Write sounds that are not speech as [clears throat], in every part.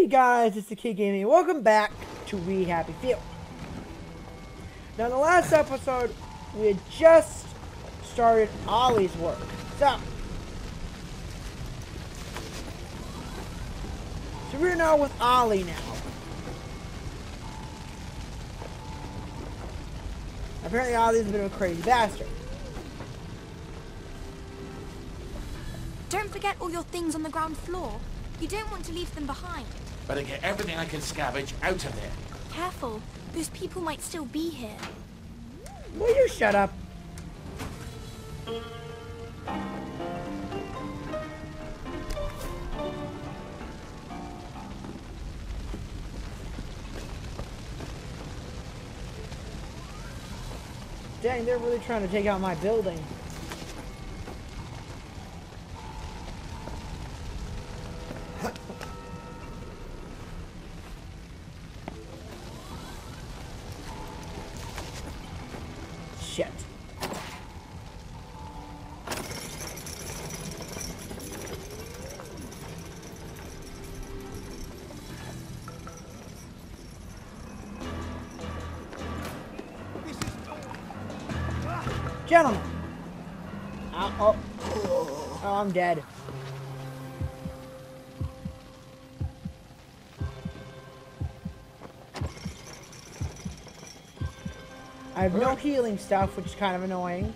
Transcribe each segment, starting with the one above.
Hey guys, it's the Kid Gaming. Welcome back to We Happy Few. Now, in the last episode, we had just started Ollie's work. So, so we're now with Ollie now. Apparently, Ollie's a bit of a crazy bastard. Don't forget all your things on the ground floor. You don't want to leave them behind. Better get everything I can scavenge out of there. Careful, those people might still be here. Will you shut up? Dang, they're really trying to take out my building. I'm dead. I have no healing stuff, which is kind of annoying.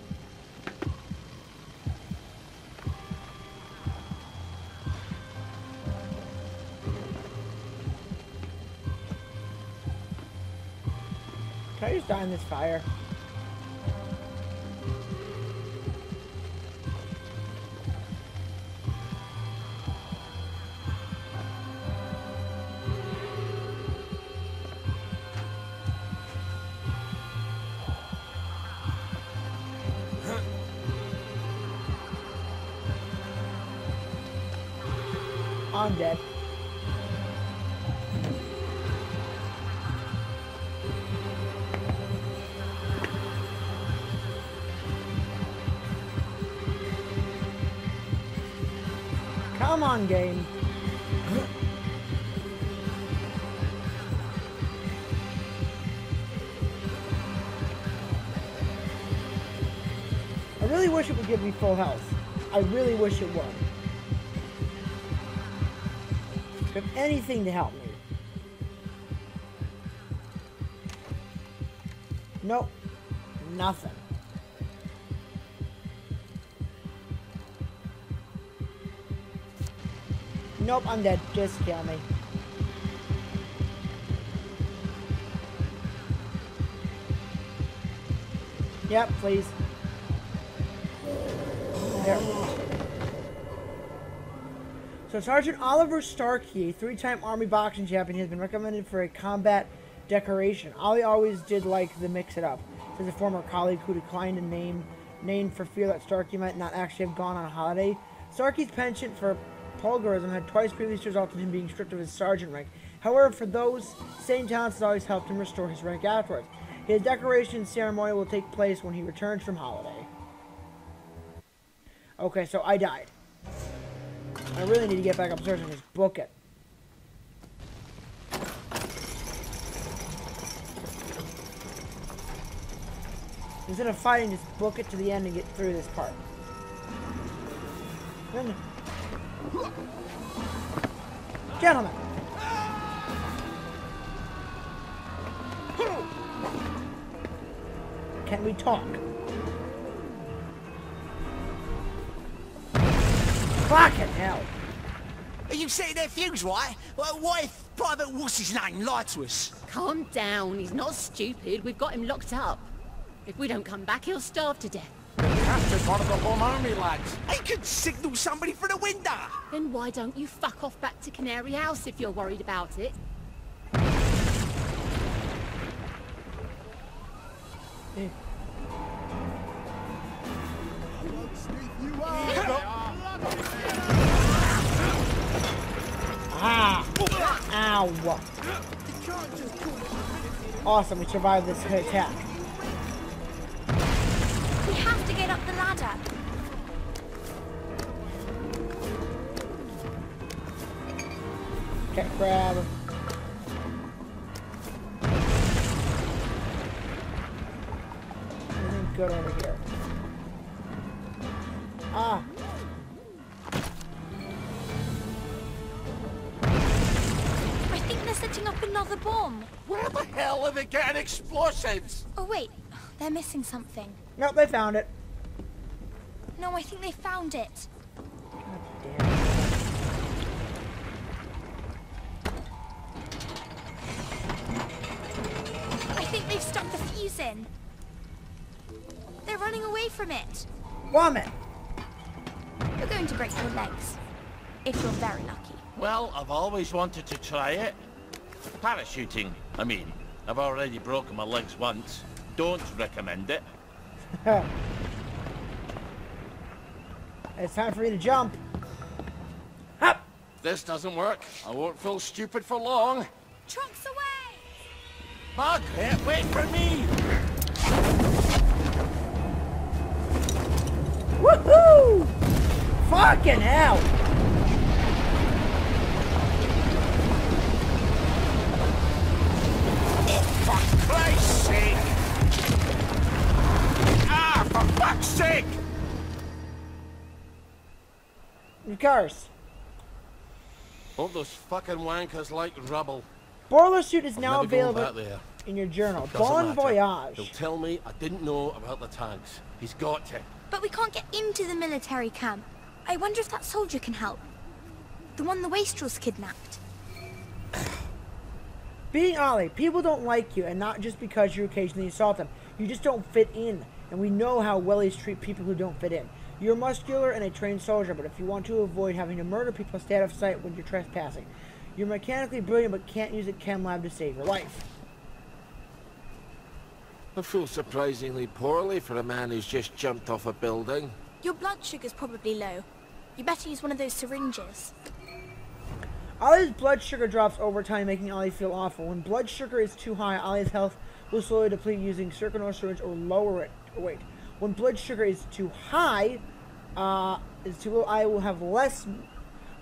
Full health. I really wish it would. If anything to help me. Nope. Nothing. Nope, I'm dead. Just kill me. Yep, please. So Sergeant Oliver Starkey, three-time Army boxing champion, has been recommended for a combat decoration. Ollie always did like the mix it up, says a former colleague who declined to name name for fear that Starkey might not actually have gone on holiday. Starkey's penchant for pugilism had twice previously resulted in him being stripped of his sergeant rank. However, for those same talents has always helped him restore his rank afterwards. His decoration ceremony will take place when he returns from holiday. Okay, so I died. I really need to get back upstairs and just book it. Instead of fighting, just book it to the end and get through this part. Gentlemen. Can we talk? Fucking hell. Are you setting their fuse, right? Well, what if Private what's his name lied to us? Calm down, he's not stupid. We've got him locked up. If we don't come back, he'll starve to death. Captured one of the home army lads. He could signal somebody through the window. Then why don't you fuck off back to Canary House if you're worried about it? Eh. Ah! Ow! Awesome, we survived this attack. We have to get up the ladder. Cat crab. Anything good over here? Ah. Setting up another bomb. Where the hell are they getting explosives? Oh wait, they're missing something. Nope, they found it. No, I think they found it. God damn it. I think they've stuck the fuse in. They're running away from it. Woman! You're going to break your legs. If you're very lucky. Well, I've always wanted to try it. Parachuting, I mean. I've already broken my legs once. Don't recommend it. [laughs] It's time for me to jump. Hop! This doesn't work, I won't feel stupid for long. Trucks away! Margaret, wait for me! Woohoo! Fucking hell! Sake! Ah, for fuck's sake! Of course. All those fucking wankers like rubble. Boiler suit is I'm now available there. in your journal. Bon matter. voyage. He'll tell me I didn't know about the tanks. He's got to. But we can't get into the military camp. I wonder if that soldier can help. The one the wastrels kidnapped. [laughs] Being Ollie, people don't like you, and not just because you occasionally assault them. You just don't fit in, and we know how wellies treat people who don't fit in. You're muscular and a trained soldier, but if you want to avoid having to murder people, stay out of sight when you're trespassing. You're mechanically brilliant, but can't use a chem lab to save your life. I feel surprisingly poorly for a man who's just jumped off a building. Your blood sugar's probably low. You better use one of those syringes. Ollie's blood sugar drops over time, making Ollie feel awful. When blood sugar is too high, Ollie's health will slowly deplete using circular syringe or lower it. Wait, when blood sugar is too high, uh, is too low, Ollie will have less,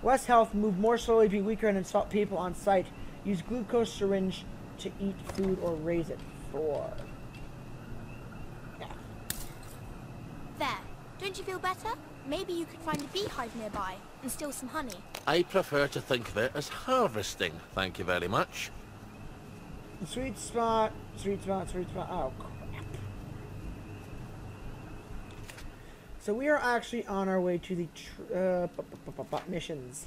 less health, move more slowly, be weaker, and insult people on sight. Use glucose syringe to eat food or raise it. Four. Yeah. There. Don't you feel better? Maybe you could find a beehive nearby and steal some honey. I prefer to think of it as harvesting, thank you very much. Sweet spot, sweet spot, sweet spot. Oh crap. So we are actually on our way to the tr- uh, missions.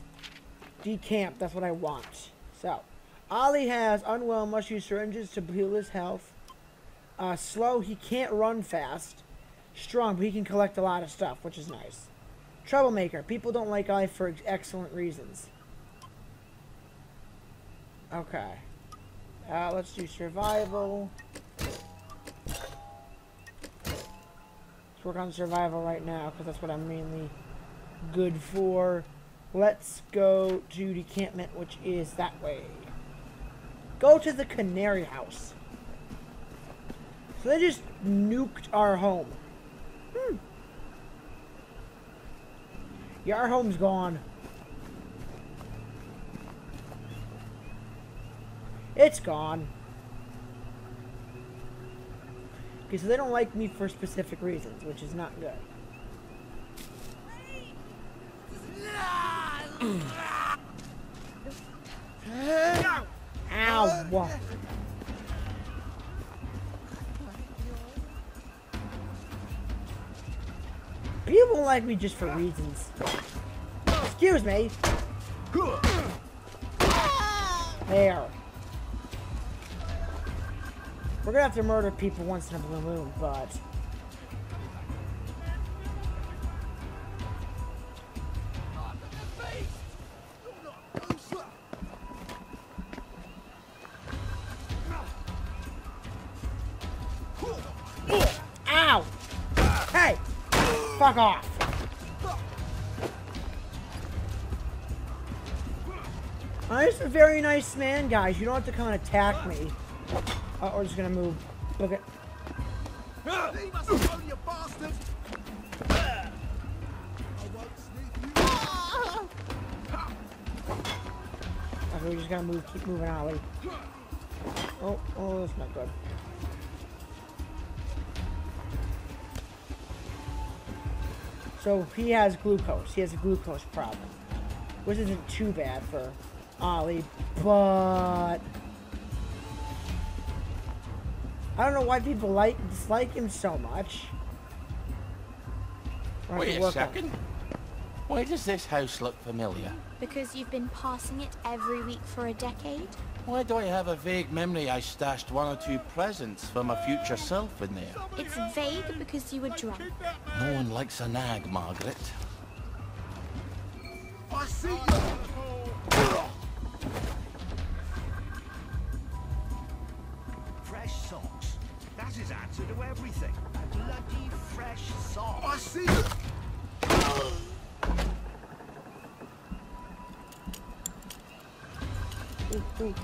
Decamp, that's what I want. So, Ollie has unwell, must use syringes to heal his health. Uh, slow, he can't run fast. Strong, but he can collect a lot of stuff, which is nice. Troublemaker, people don't like Ollie for excellent reasons. Okay. Uh, let's do survival. Let's work on survival right now, because that's what I'm mainly good for. Let's go to decampment, which is that way. Go to the Canary House. So they just nuked our home. Yeah, our home's gone. It's gone. Okay, so they don't like me for specific reasons, which is not good. [clears throat] Ow! People like me just for reasons. Excuse me. There. We're gonna have to murder people once in a blue moon, but... Fuck off! I'm just a very nice man, guys. You don't have to come and attack me. Uh, we're just gonna move. Look at. Okay, we just gotta move, keep moving Ollie. Oh, oh, that's not good. So he has glucose. He has a glucose problem, which isn't too bad for Ollie, but I don't know why people like dislike him so much. We're gonna have Wait a work on- second. Why does this house look familiar? Because you've been passing it every week for a decade? Why do I have a vague memory I stashed one or two presents for my future self in there? It's vague because you were drunk. No one likes a nag, Margaret. I see you.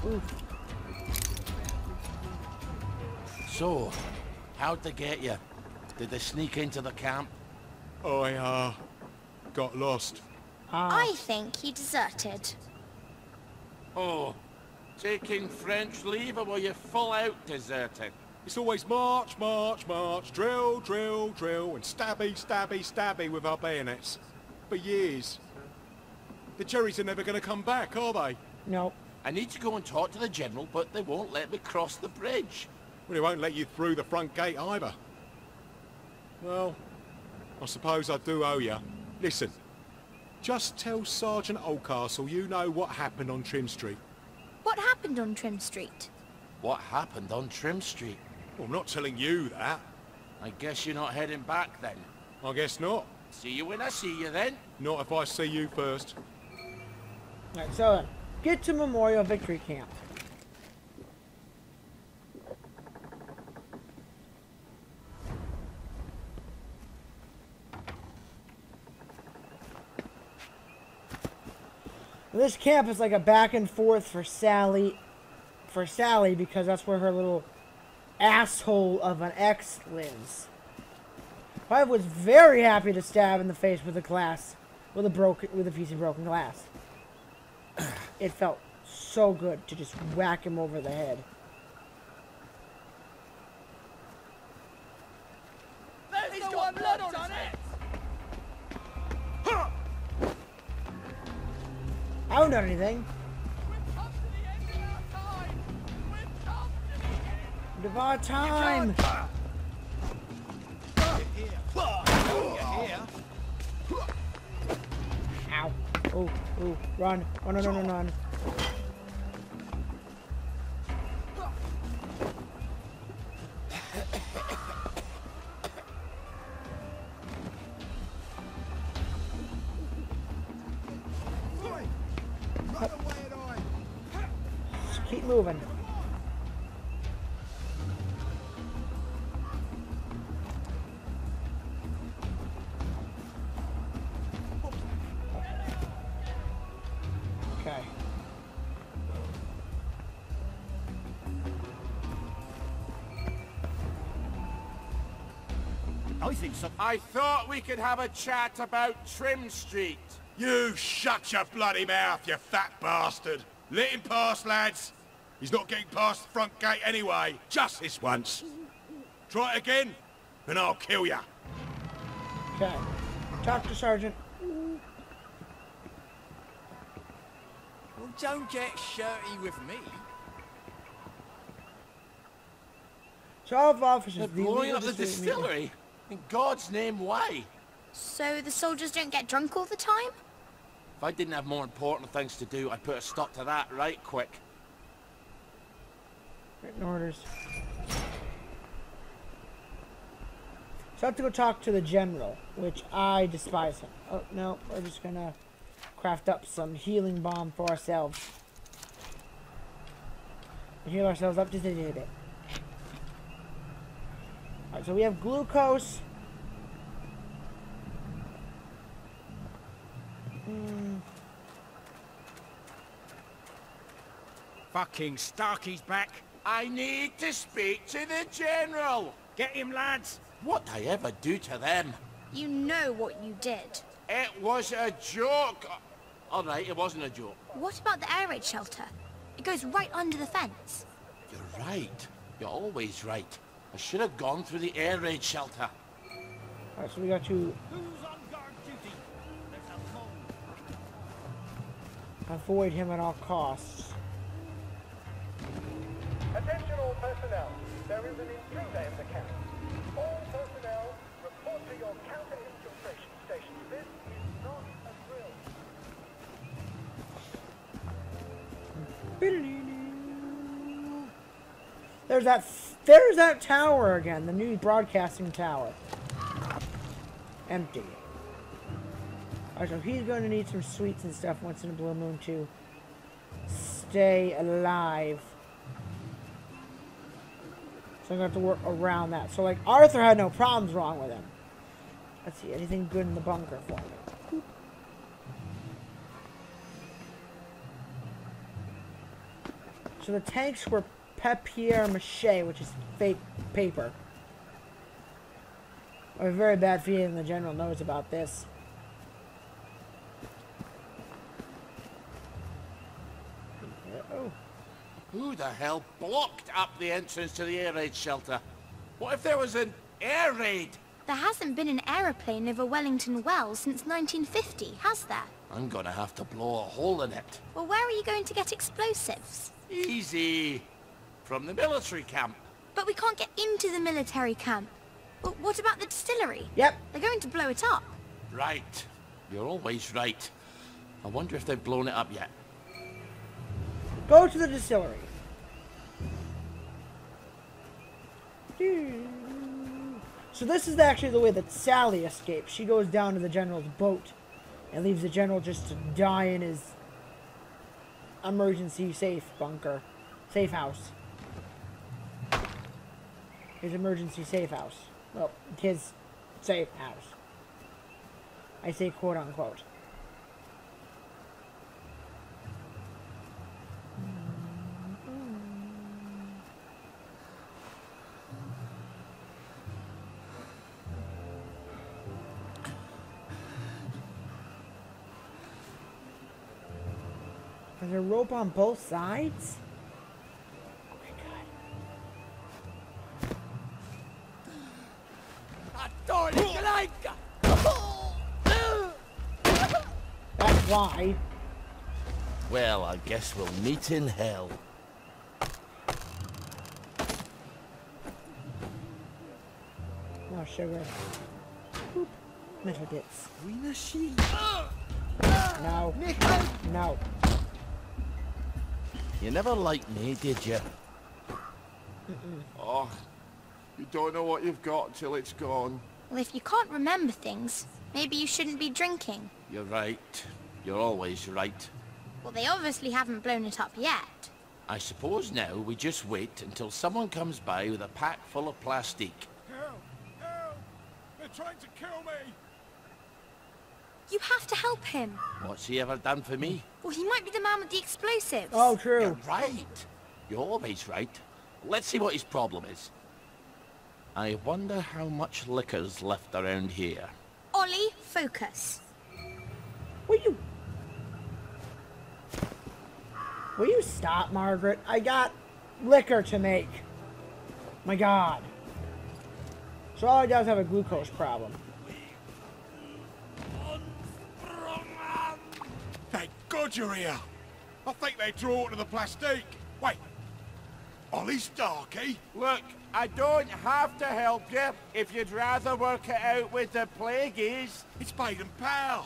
Oof. So, how'd they get you? Did they sneak into the camp? I, uh, got lost. Ah, I think he deserted. Oh, taking French leave or were you full out deserting? It's always march, march, march, drill, drill, drill, and stabby, stabby, stabby with our bayonets. For years. The Jerries are never gonna come back, are they? nope. I need to go and talk to the General, but they won't let me cross the bridge. Well, they won't let you through the front gate either. Well, I suppose I do owe you. Listen, just tell Sergeant Oldcastle you know what happened on Trim Street. What happened on Trim Street? What happened on Trim Street? Well, I'm not telling you that. I guess you're not heading back then. I guess not. See you when I see you then. Not if I see you first. Alright, so then, get to Memorial Victory Camp. This camp is like a back and forth for Sally, for Sally because that's where her little asshole of an ex lives. I was very happy to stab in the face with a glass, with a broken, with a piece of broken glass. It felt so good to just whack him over the head. He's got blood on his head. I haven't done anything. End of our time. Ow. Oh, oh, run. Run, run, run, run, keep moving. I. I thought we could have a chat about Trim Street. You shut your bloody mouth, you fat bastard. Let him pass, lads. He's not getting past the front gate anyway. Just this once. Try it again, and I'll kill you. Okay. Talk to Sergeant. Well, don't get shirty with me. So all of officers, They're the blowing illegal up the distribution- distillery. In God's name, why? So the soldiers don't get drunk all the time? If I didn't have more important things to do, I'd put a stop to that right quick. Written orders. So I have to go talk to the general, which I despise him. Oh, no, we're just gonna craft up some healing bomb for ourselves. And heal ourselves up just a little bit. Alright, so we have glucose. Hmm, Fucking Starkey's back. I need to speak to the General. Get him, lads. What did I ever do to them? You know what you did. It was a joke. All right, it wasn't a joke. What about the air raid shelter? It goes right under the fence. You're right. You're always right. I should have gone through the air raid shelter. Alright, so we got you. Who's on guard duty? There's a phone. avoid him at all costs. Attention all personnel. There is an intruder in the camp. All personnel, report to your counter-infiltration stations. This is not a drill. There's that. There's that tower again. The new broadcasting tower. Empty. Alright, so he's going to need some sweets and stuff once in a blue moon to stay alive. So I'm going to have to work around that. So, like, Arthur had no problems wrong with him. Let's see, anything good in the bunker for me? So the tanks were papier mache, which is fake paper. I have a very bad feeling the general knows about this. Oh, Who the hell blocked up the entrance to the air raid shelter? What if there was an air raid? There hasn't been an aeroplane over Wellington Wells since 1950, has there? I'm gonna have to blow a hole in it. Well, where are you going to get explosives? Easy. From the military camp. But we can't get into the military camp. Well, what about the distillery? yep. They're going to blow it up. Right. You're always right. I wonder if they've blown it up yet. Go to the distillery. So this is actually the way that Sally escapes. She goes down to the general's boat and leaves the general just to die in his emergency safe bunker. Safe house. His emergency safe house. Well, his safe house. I say quote unquote. Is a rope on both sides? Oh my god. That's why. Well, I guess we'll meet in hell. No sugar. Boop. Metal bits. No. No. You never liked me, did you? Oh, you don't know what you've got till it's gone. Well, if you can't remember things, maybe you shouldn't be drinking. You're right. You're always right. Well, they obviously haven't blown it up yet. I suppose now we just wait until someone comes by with a pack full of plastic. Help! Help! They're trying to kill me! You have to help him. What's he ever done for me? Well, he might be the man with the explosives. Oh, true. You're right. You're always right. Let's see what his problem is. I wonder how much liquor's left around here. Ollie, focus. Will you... Will you stop, Margaret? I got liquor to make. My god. So all he does have a glucose problem. Thank God you're here! I think they draw to the plastic. Wait. Ollie Starkey? Look, I don't have to help you if you'd rather work it out with the plagueies. It's Baden Powell.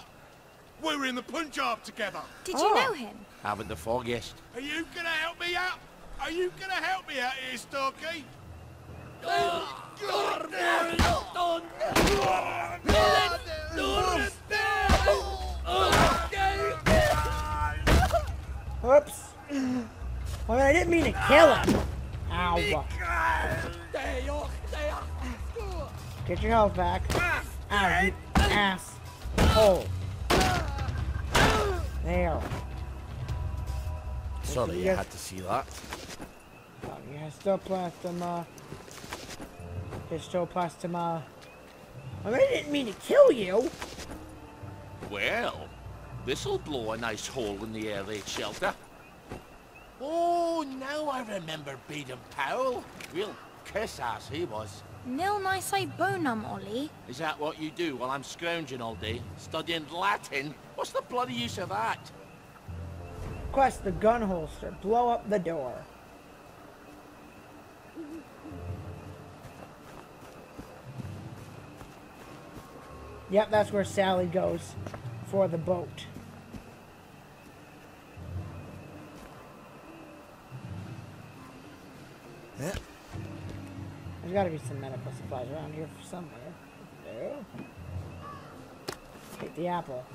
We were in the Punjab together. Did Oh. you know oh. him? Haven't the foggiest. Are you gonna help me out? Are you gonna help me out here, Starkey? Oops. I mean, I didn't mean to kill him. Ow. Get your health back. Ow, you ass. hole. There. Sorry, you had to see that. You histoplasma. Histoplasma. I mean, I didn't mean to kill you. Well, This'll blow a nice hole in the air raid shelter. Oh, now I remember Baden Powell. Real kiss-ass he was. Nil nisi bonum, Ollie. Is that what you do while I'm scrounging all day? Studying Latin? What's the bloody use of that? Quest the gun holster. Blow up the door. Yep, that's where Sally goes for the boat. Yeah. There's got to be some medical supplies around here somewhere. There. Take the apple.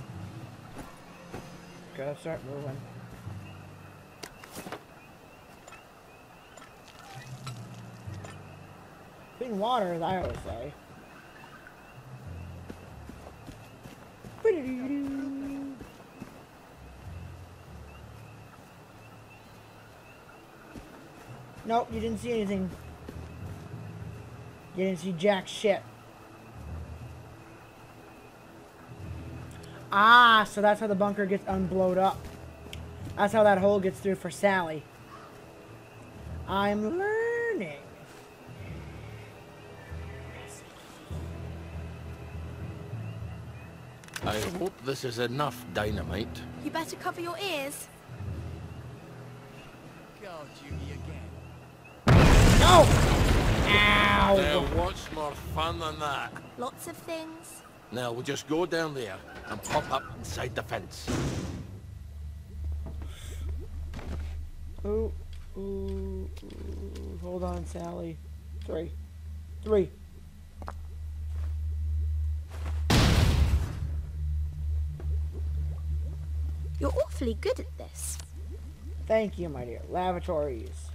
Gotta start moving. Clean water, as I always say. Nope, you didn't see anything. You didn't see jack shit. Ah, so that's how the bunker gets unblowed up. That's how that hole gets through for Sally. I'm learning. I hope this is enough dynamite. You better cover your ears. God, Judy again. No! Ow! Now, what's more fun than that? Lots of things. Now, we'll just go down there and pop up inside the fence. Ooh, ooh, ooh. Hold on, Sally. Three. Three. You're awfully good at this. Thank you, my dear. Lavatories.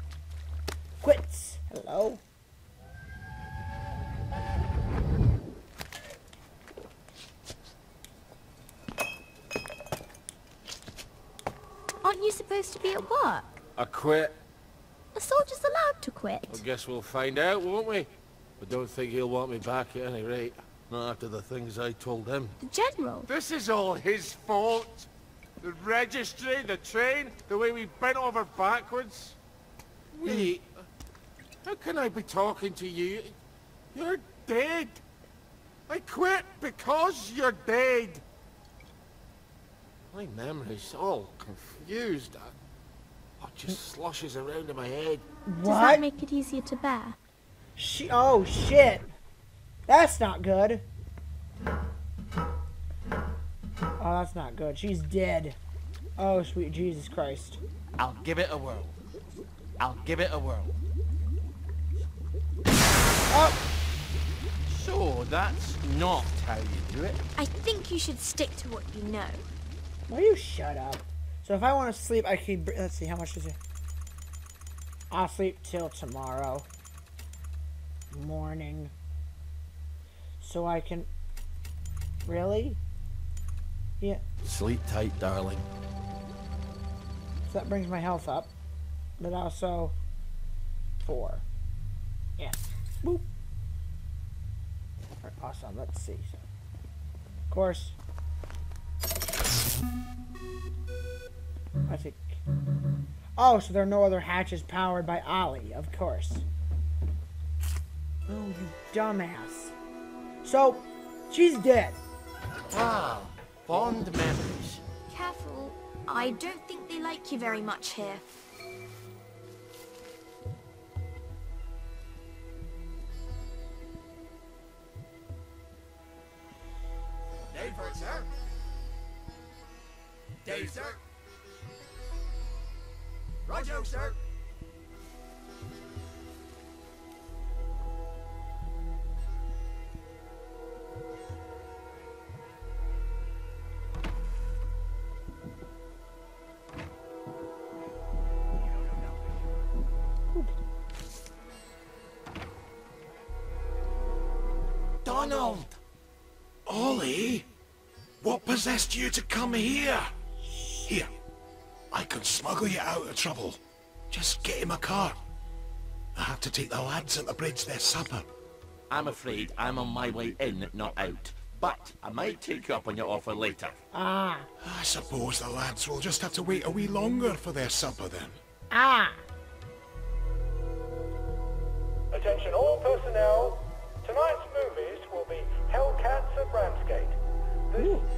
Quits. Hello. Aren't you supposed to be at work? I quit. A soldier's allowed to quit. I guess we'll find out, won't we? I don't think he'll want me back at any rate. Not after the things I told him. The general. This is all his fault. The registry, the train, the way we bent over backwards. Wait, how can I be talking to you? You're dead. I quit because you're dead. My memory's all confused. It oh, just sloshes around in my head. Does that make it easier to bear? She. Oh shit. That's not good. Oh, that's not good. She's dead. Oh, sweet Jesus Christ. I'll give it a whirl. I'll give it a whirl. Oh, So, that's not how you do it. I think you should stick to what you know. will you shut up? So if I want to sleep, I can. Let's see, how much is it? I'll sleep till tomorrow morning. So I can. Really? Yeah. Sleep tight, darling. So that brings my health up. But also. Four. Yes. Boop. Awesome. Let's see. So, of course. I think. Oh, so there are no other hatches powered by Ollie, of course. Oh, you dumbass. So, she's dead. Ah, fond memories. Careful. I don't think they like you very much here. Dave sir. Dave, sir. Roger, sir. Donald! Ollie? What possessed you to come here? Here, I can smuggle you out of trouble. Just get in my car. I have to take the lads at the bridge their supper. I'm afraid I'm on my way in, not out. But I might take you up on your offer later. Ah. I suppose the lads will just have to wait a wee longer for their supper then. Ah. Attention all personnel. Tonight's movies will be Hellcats at Ramsgate. This stirring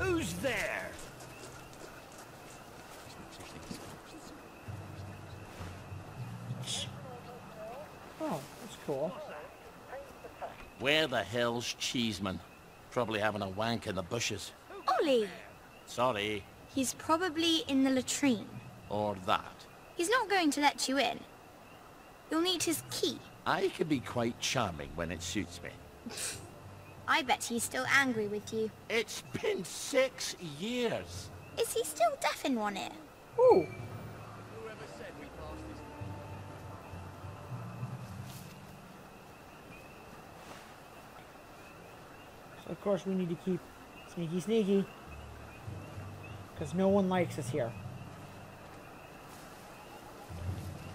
Who's there? Oh, that's cool. Where the hell's Cheeseman? Probably having a wank in the bushes. Ollie! Sorry. He's probably in the latrine. Or that. He's not going to let you in. You'll need his key. I can be quite charming when it suits me. [laughs] I bet he's still angry with you. It's been six years. Is he still deaf in one ear? Ooh. So of course we need to keep sneaky sneaky. Because no one likes us here.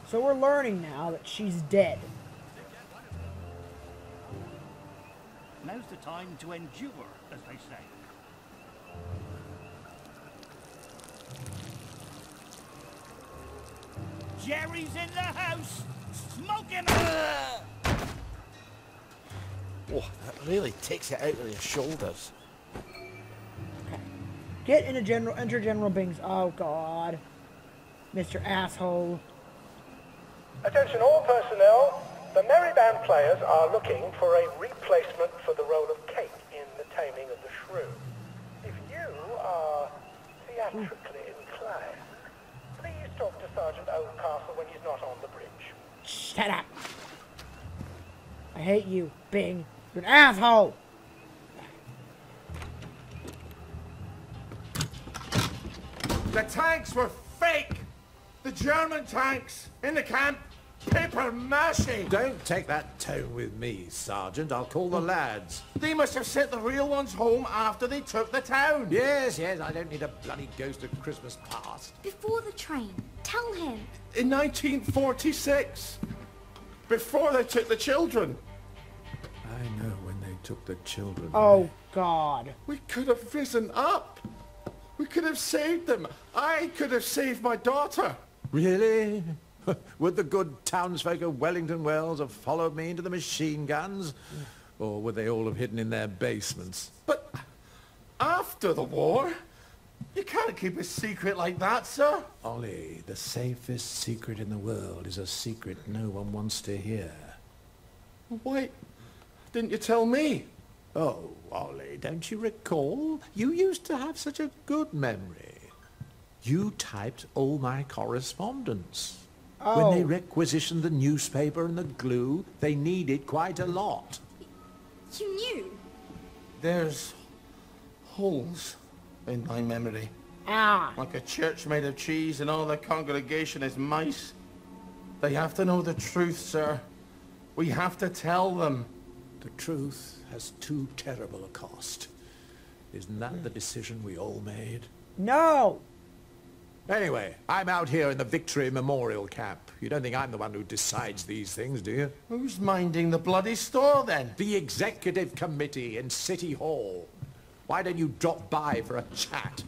So we're learning now that she's dead. Now's the time to endure, as they say. Jerry's in the house, smoking. Oh, that really takes it out of your shoulders. Get into General enter General Byng's oh god. Mr. Asshole. Attention all personnel. The Merry Band players are looking for a replacement for the role of Kate in The Taming of the Shrew. If you are theatrically inclined, please talk to Sergeant Oldcastle when he's not on the bridge. Shut up. I hate you, Byng. You're an asshole. The tanks were fake! The German tanks in the camp, paper mache! Don't take that tone with me, Sergeant. I'll call the lads. They must have sent the real ones home after they took the town. Yes, yes, I don't need a bloody ghost of Christmas past. Before the train. Tell him. In 1946, before they took the children. I know when they took the children. Oh god. We could have risen up. We could have saved them. I could have saved my daughter. Really? [laughs] would the good townsfolk of Wellington Wells have followed me into the machine guns? Or would they all have hidden in their basements? But after the war, you can't keep a secret like that, sir. Ollie, the safest secret in the world is a secret no one wants to hear. Why didn't you tell me? Oh, Ollie, don't you recall? You used to have such a good memory. You typed all my correspondence. When they Oh. requisitioned the newspaper and the glue, they needed quite a lot. You knew. There's holes in my memory. Ah. Like a church made of cheese and all the congregation is mice. They have to know the truth, sir. We have to tell them. The truth has too terrible a cost. Isn't that the decision we all made? No. Anyway, I'm out here in the Victory Memorial Camp. You don't think I'm the one who decides these things, do you? Who's minding the bloody store then? The Executive Committee in City Hall. Why don't you drop by for a chat?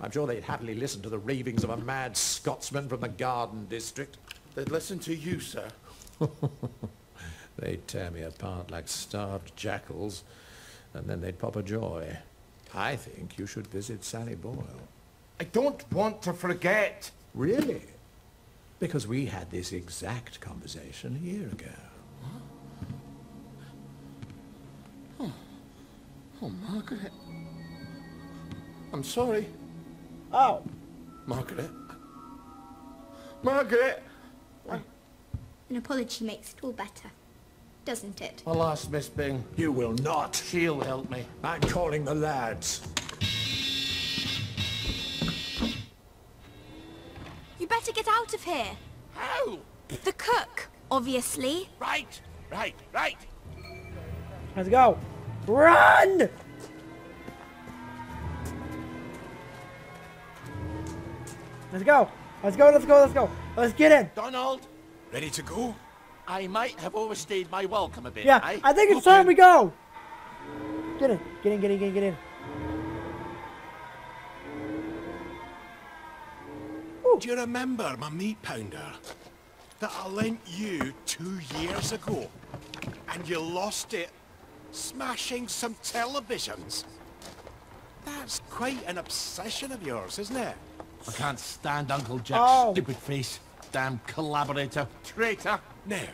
I'm sure they'd happily listen to the ravings of a mad Scotsman from the Garden District. They'd listen to you, sir. [laughs] They'd tear me apart like starved jackals, and then they'd pop a joy. I think you should visit Sally Boyle. I don't want to forget. Really? Because we had this exact conversation a year ago. Oh, Margaret. I'm sorry, Oh, Margaret. Margaret! An apology makes it all better, doesn't it? Alas, Miss Byng. You will not. She'll help me. I'm calling the lads. You better get out of here. How? The cook, obviously. Right, right, right. let's go. Run! Let's go. Let's go, let's go, let's go. Let's get in. Donald, Ready to go? I might have overstayed my welcome a bit, Yeah, eh? I think it's Okay. time we go. Get in, get in, get in, get in, get in. Do you remember my meat pounder that I lent you two years ago? And you lost it smashing some televisions? That's quite an obsession of yours, isn't it? I can't stand Uncle Jack's Oh. stupid face. Damn collaborator. Traitor. Now,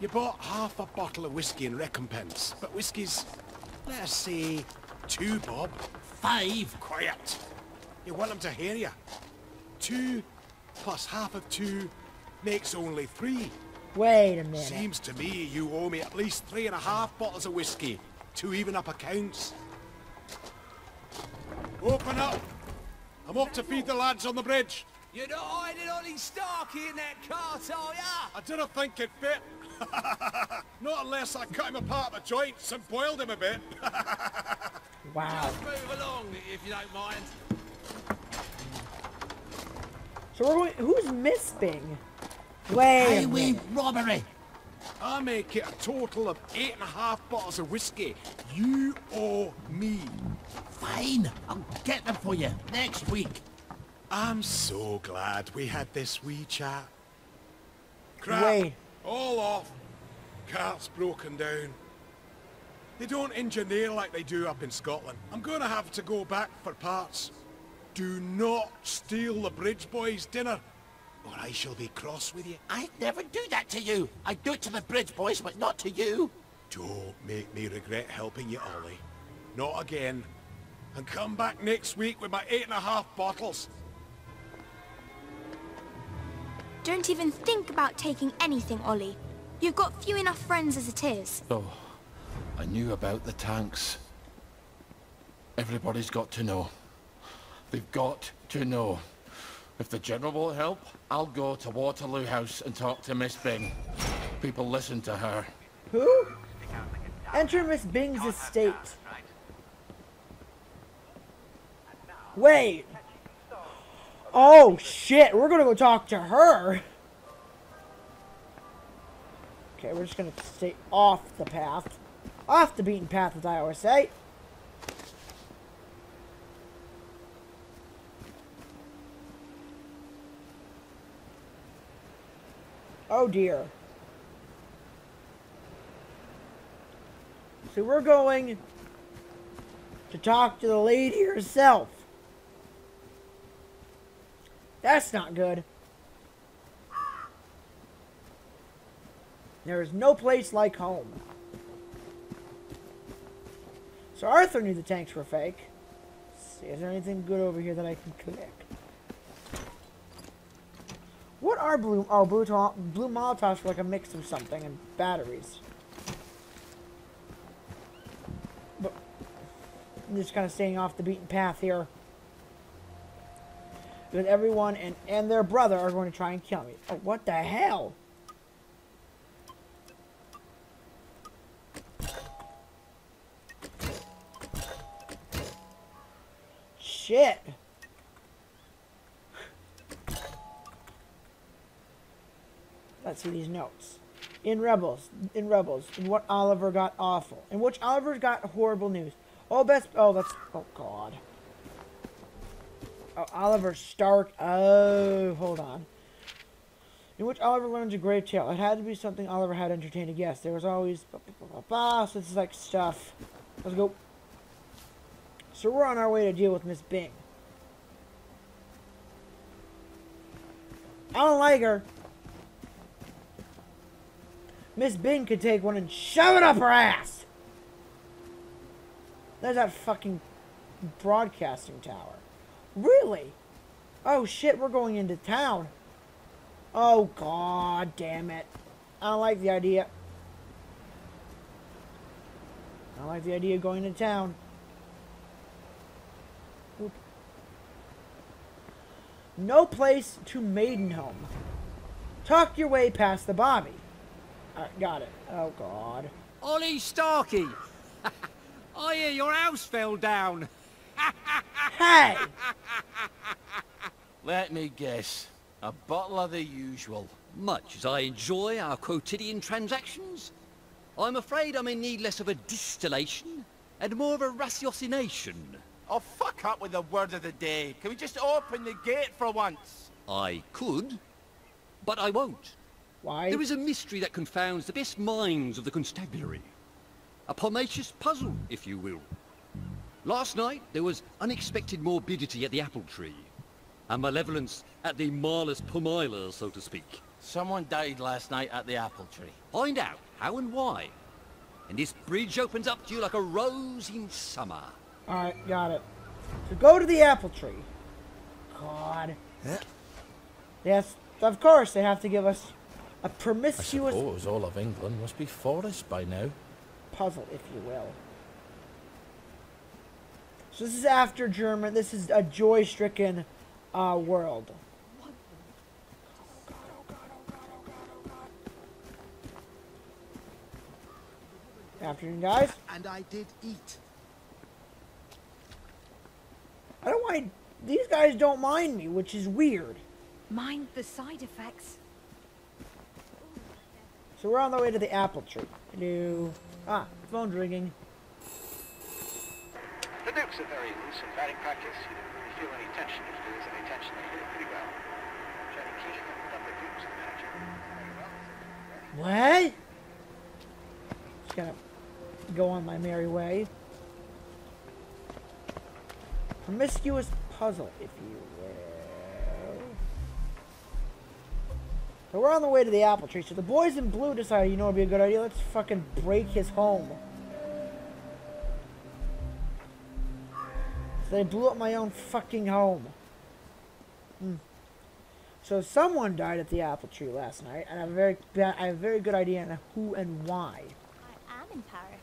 you bought half a bottle of whiskey in recompense, but whiskey's, let's say, two bob. Five. Quiet. You want them to hear you. Two plus half of two makes only three. Wait a minute. Seems to me you owe me at least three and a half bottles of whiskey to even up accounts. Open up! I'm off to feed the lads on the bridge. You're not hiding Ollie Starkey in that cart, are ya? I didn't think it fit. [laughs] Not unless I cut him apart at the joints and boiled him a bit. [laughs] Wow. Just Move along, if you don't mind. So we're going. Who's Miss Byng? Wait. Highway robbery. I make it a total of eight and a half bottles of whiskey. You owe me. Fine. I'll get them for you next week. I'm so glad we had this wee chat. Crap. Wait. All off. Cart's broken down. They don't engineer like they do up in Scotland. I'm gonna have to go back for parts. Do not steal the bridge boys' dinner, or I shall be cross with you. I'd never do that to you. I'd do it to the bridge boys, but not to you. Don't make me regret helping you, Ollie. Not again. And come back next week with my eight and a half bottles. Don't even think about taking anything, Ollie. You've got few enough friends as it is. Oh, I knew about the tanks. Everybody's got to know. They've got to know. If the General will help, I'll go to Waterloo House and talk to Miss Byng. People listen to her. Who? Enter Miss Byng's estate. Wait. Oh shit, we're gonna go talk to her. Okay, we're just gonna stay off the path. Off the beaten path, as I always say. Oh dear. So we're going to talk to the lady herself. That's not good. There is no place like home. So Arthur knew the tanks were fake. Let's see, is there anything good over here that I can collect? What are blue? Oh, blue, blue molotovs like a mix of something and batteries. But I'm just kind of staying off the beaten path here. Because everyone and, and their brother are going to try and kill me. Oh, what the hell? Shit. See these notes. In Rebels, in Rebels, in what Oliver got awful, in which Oliver got horrible news. Oh, best. Oh, that's. Oh God. Oh, Oliver Stark. Oh, hold on. in which Oliver learns a great tale. It had to be something Oliver had entertained a guest. There was always bah, bah, bah, bah, so this is like stuff. Let's go. So we're on our way to deal with Miss Byng. I don't like her. Miss Byng could take one and shove it up her ass. There's that fucking broadcasting tower. Really? Oh shit, we're going into town. Oh god damn it. I don't like the idea. I don't like the idea of going to town. Oop. No place to Maidenhome. Talk your way past the Bobby. Alright, got it. Oh god. Ollie Starkey! [laughs] I hear your house fell down. [laughs] Hey! Let me guess. A bottle of the usual. Much as I enjoy our quotidian transactions, I'm afraid I'm in need less of a distillation and more of a ratiocination. Oh, fuck up with the word of the day. Can we just open the gate for once? I could, but I won't. Why? There is a mystery that confounds the best minds of the constabulary. A pomacious puzzle, if you will. Last night, there was unexpected morbidity at the apple tree. And malevolence at the Malus pumila, so to speak. Someone died last night at the apple tree. Find out how and why. And this bridge opens up to you like a rose in summer. Alright, got it. So go to the apple tree. God. Yes, of course they have to give us a I promiscuous suppose all of England must be forest by now. puzzle, if you will. So this is after German. This is a joy-stricken uh, world. Afternoon, guys. And I did eat. I don't mind. These guys don't mind me, which is weird. Mind the side effects. So we're on the way to the apple tree. Hello. Ah, phone's ringing. The Dukes are very loose in batting practice. You don't really feel any tension. If there is any tension, they hit it pretty well. Jenny Keane and Dudley Dukes, the manager. Well. What? Just gotta go on my merry way. Promiscuous puzzle, if you So we're on the way to the apple tree. So the boys in blue decided, you know, it'd be a good idea. Let's fucking break his home. So they blew up my own fucking home. Hmm. So someone died at the apple tree last night, and I have a very, ba- I have a very good idea on who and why. I am in Paris.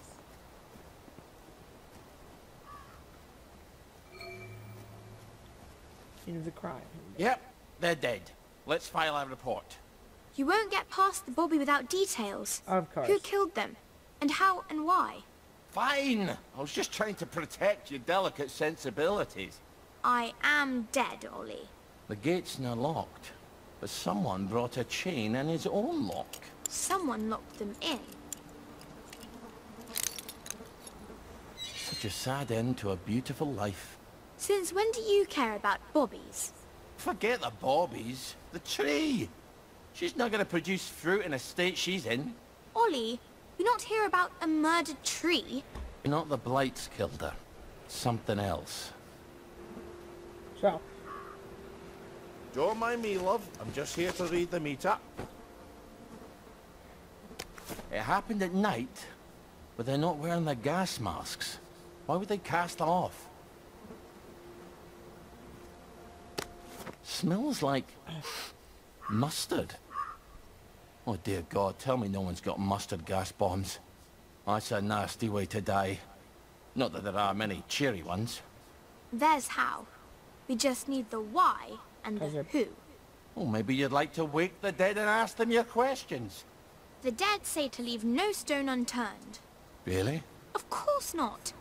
Scene of the crime. Yep, they're dead. Let's file a report. You won't get past the Bobby without details. Of course. Who killed them? And how and why? Fine. I was just trying to protect your delicate sensibilities. I am dead, Ollie. The gate's now locked, but someone brought a chain and his own lock. Someone locked them in. Such a sad end to a beautiful life. Since when do you care about Bobbies? Forget the bobbies. The tree. She's not going to produce fruit in a state she's in. Ollie, you not hear about a murdered tree? Not the blights killed her. Something else. So, Don't mind me, love. I'm just here to read the meter. It happened at night, but they're not wearing their gas masks. Why would they cast them off? Smells like mustard. Oh dear God, tell me no one's got mustard gas bombs. That's a nasty way to die. Not that there are many cheery ones. There's how. We just need the why and the who. Oh, maybe you'd like to wake the dead and ask them your questions. The dead say to leave no stone unturned. Really? Of course not.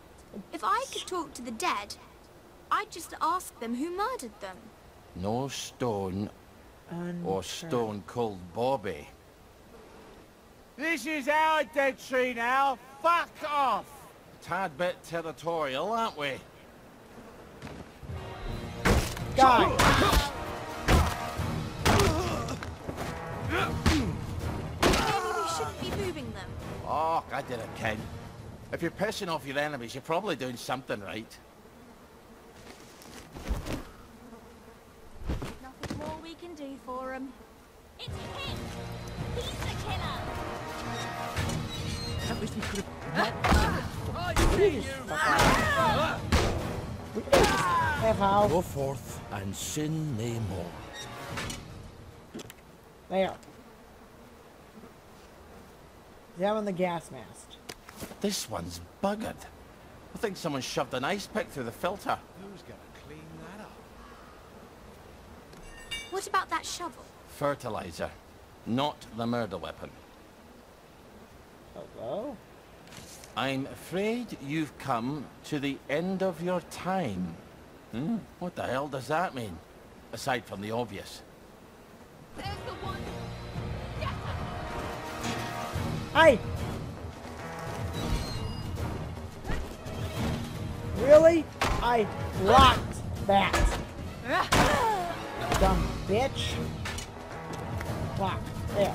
If I could talk to the dead, I'd just ask them who murdered them. No stone or Stone Cold Bobby. This is our dead tree now. Fuck off! Tad bit territorial, aren't we? Die! Oh, I did it, Ken. If you're pissing off your enemies, you're probably doing something right. We can do for him. It's him! He's the killer! That wish we could F out. Go forth and sin no more. There. Examine the gas mask. This one's buggered. I think someone shoved an ice pick through the filter. Who's gonna clean that up? What about that shovel? Fertilizer, not the murder weapon. Hello? I'm afraid you've come to the end of your time. Hmm? What the hell does that mean? Aside from the obvious. There's the one! Hi! Really? I blocked that. [laughs] Dumb bitch. Block. There.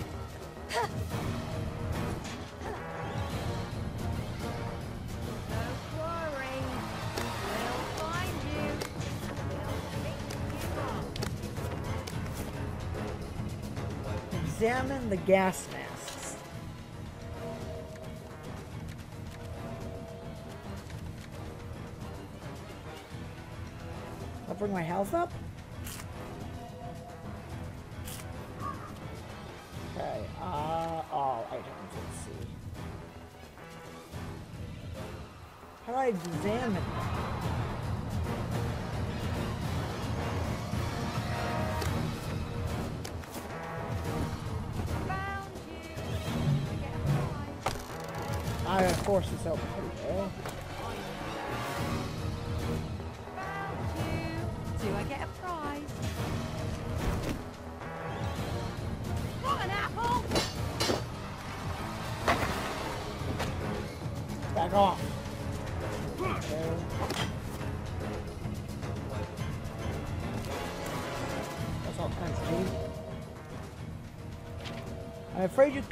Examine the gas masks. I'll bring my health up. Uh, all items, let's see. How do I examine them? You. I get a prize. I, of course, it's open. There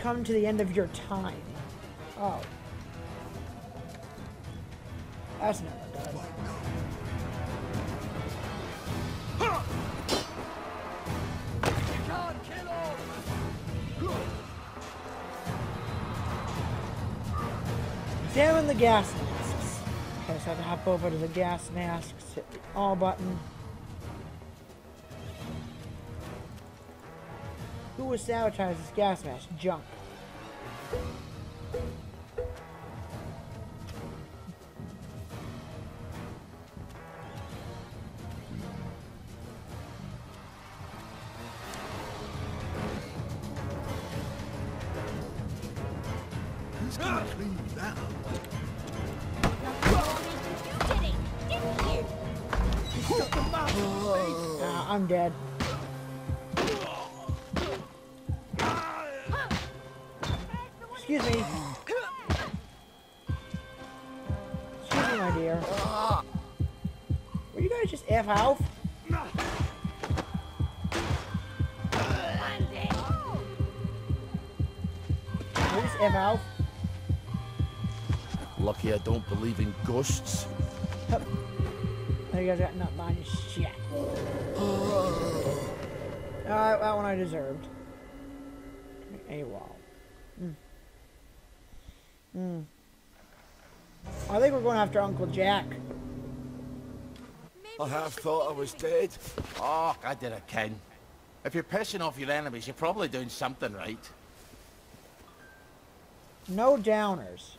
come to the end of your time. Oh. That's never good. Examine the gas masks. Okay, so I have to hop over to the gas masks, hit the all button. Who would sabotage this gas mask? Junk. I don't believe in ghosts. Now you guys got nothing on shit. [sighs] Alright, that one I deserved. AWOL. Hmm. Hmm. I think we're going after Uncle Jack. I have thought I was dead. Oh, I did it, Ken. If you're pissing off your enemies, you're probably doing something right. No downers.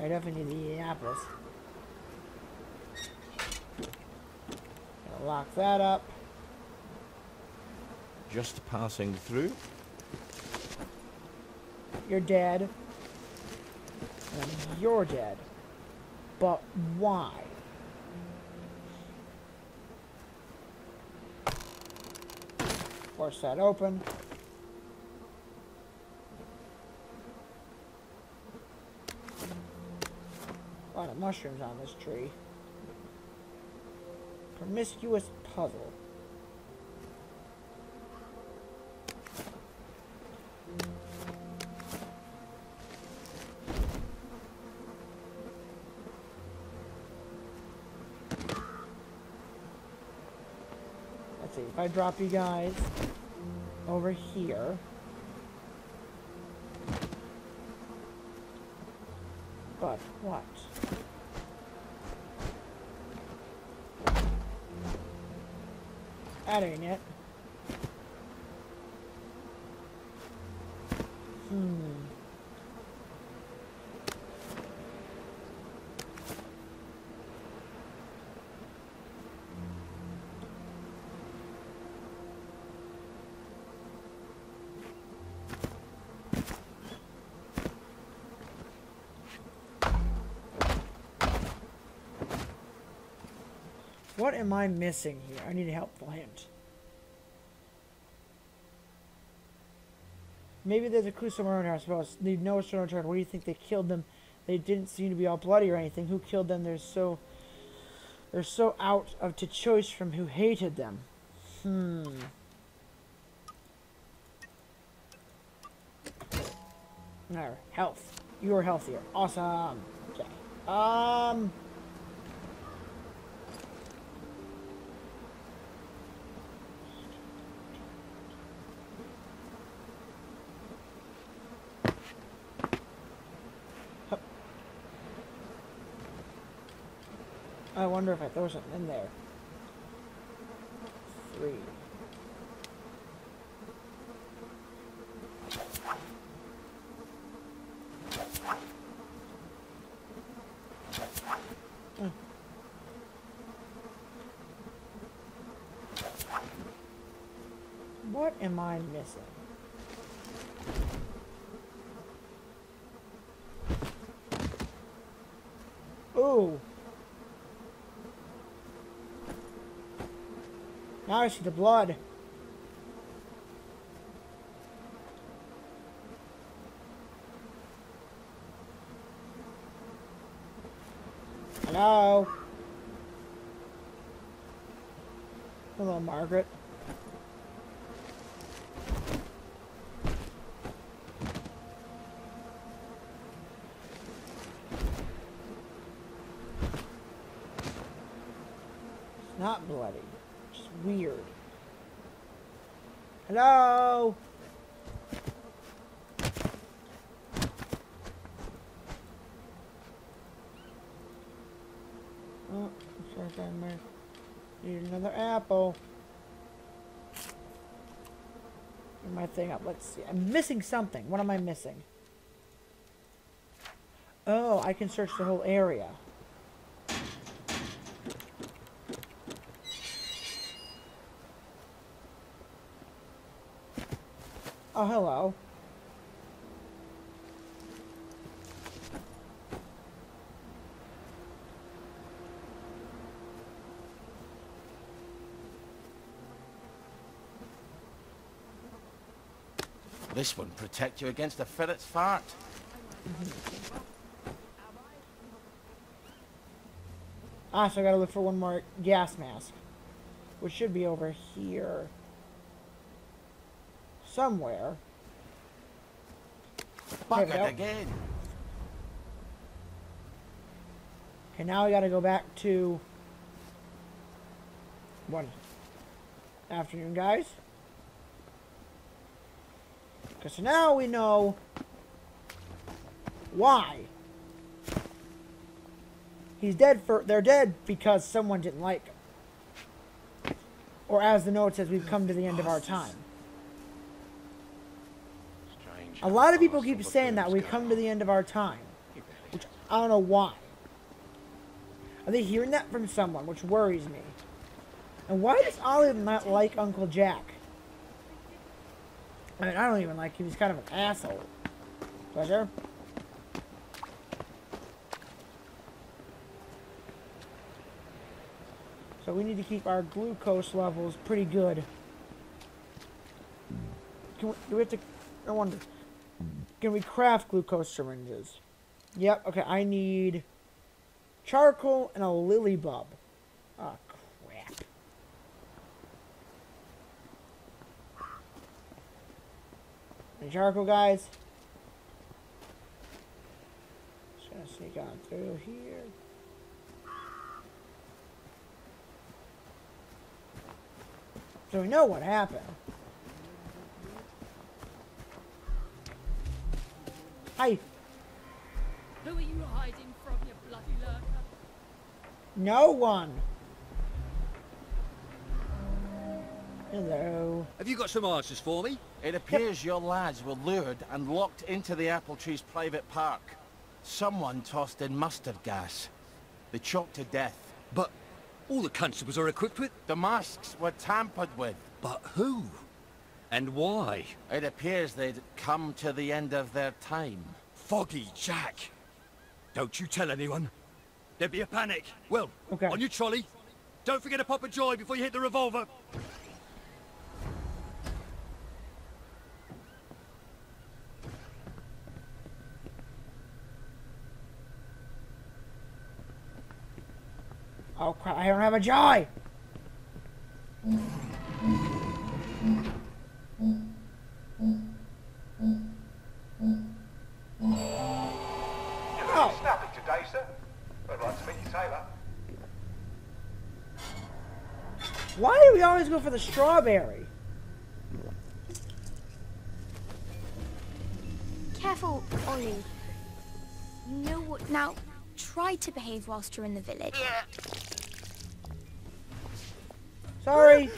I definitely need the apples. Gonna lock that up. Just passing through. You're dead. And you're dead. But why? Force that open. Mushrooms on this tree. Promiscuous puzzle. Let's see, if I drop you guys over here. But what? That ain't it. Hmm. What am I missing here? I need a Maybe there's a clue somewhere in here, I suppose. Need no stone return. Where do you think they killed them? They didn't seem to be all bloody or anything. Who killed them? They're so... They're so out of to choice from who hated them. Hmm. Alright, health. You are healthier. Awesome. Okay. Um... I wonder if I throw something in there. Three. Hmm. What am I missing? Ooh. Now I see the blood. Hello? Hello, Margaret. It's not bloody. Just weird. Hello? Oh, looks like I might need another apple. Up. Let's see. I'm missing something. What am I missing? Oh, I can search the whole area. Oh, hello. This one protect you against a ferret's fart. Ah, so I gotta look for one more gas mask. Which should be over here. Somewhere. Bucket go. again. Okay, now we gotta go back to one afternoon, guys. Because now we know why. He's dead for. They're dead because someone didn't like him. Or as the note says, we've come to the end of our time. A lot of people keep saying that we've come to the end of our time. Which I don't know why. Are they hearing that from someone, which worries me? And why does Ollie not like Uncle Jack? I mean, I don't even like him. He's kind of an asshole. Pleasure. So we need to keep our glucose levels pretty good. Can we, do we have to? I wonder. Can we craft glucose syringes? Yep. Okay. I need charcoal and a lily bulb. Oh crap. Any charcoal, guys? Just gonna sneak on through here. So we know what happened. Hi. Who are you hiding from, you bloody lurker? No one. Hello. Have you got some answers for me? It appears your lads were lured and locked into the apple tree's private park. Someone tossed in mustard gas. They choked to death. But all the constables are equipped with... The masks were tampered with. But who? And why? It appears they'd come to the end of their time. Foggy Jack. Don't you tell anyone. There'd be a panic. Well, Okay. on your trolley. Don't forget to pop a joy before you hit the revolver. Oh crap, I don't have a joy! You're Oh. looking snappy today, sir. I'd like to meet you, Taylor. Why do we always go for the strawberry? Careful, Ollie. You know what? Now, try to behave whilst you're in the village. Sorry.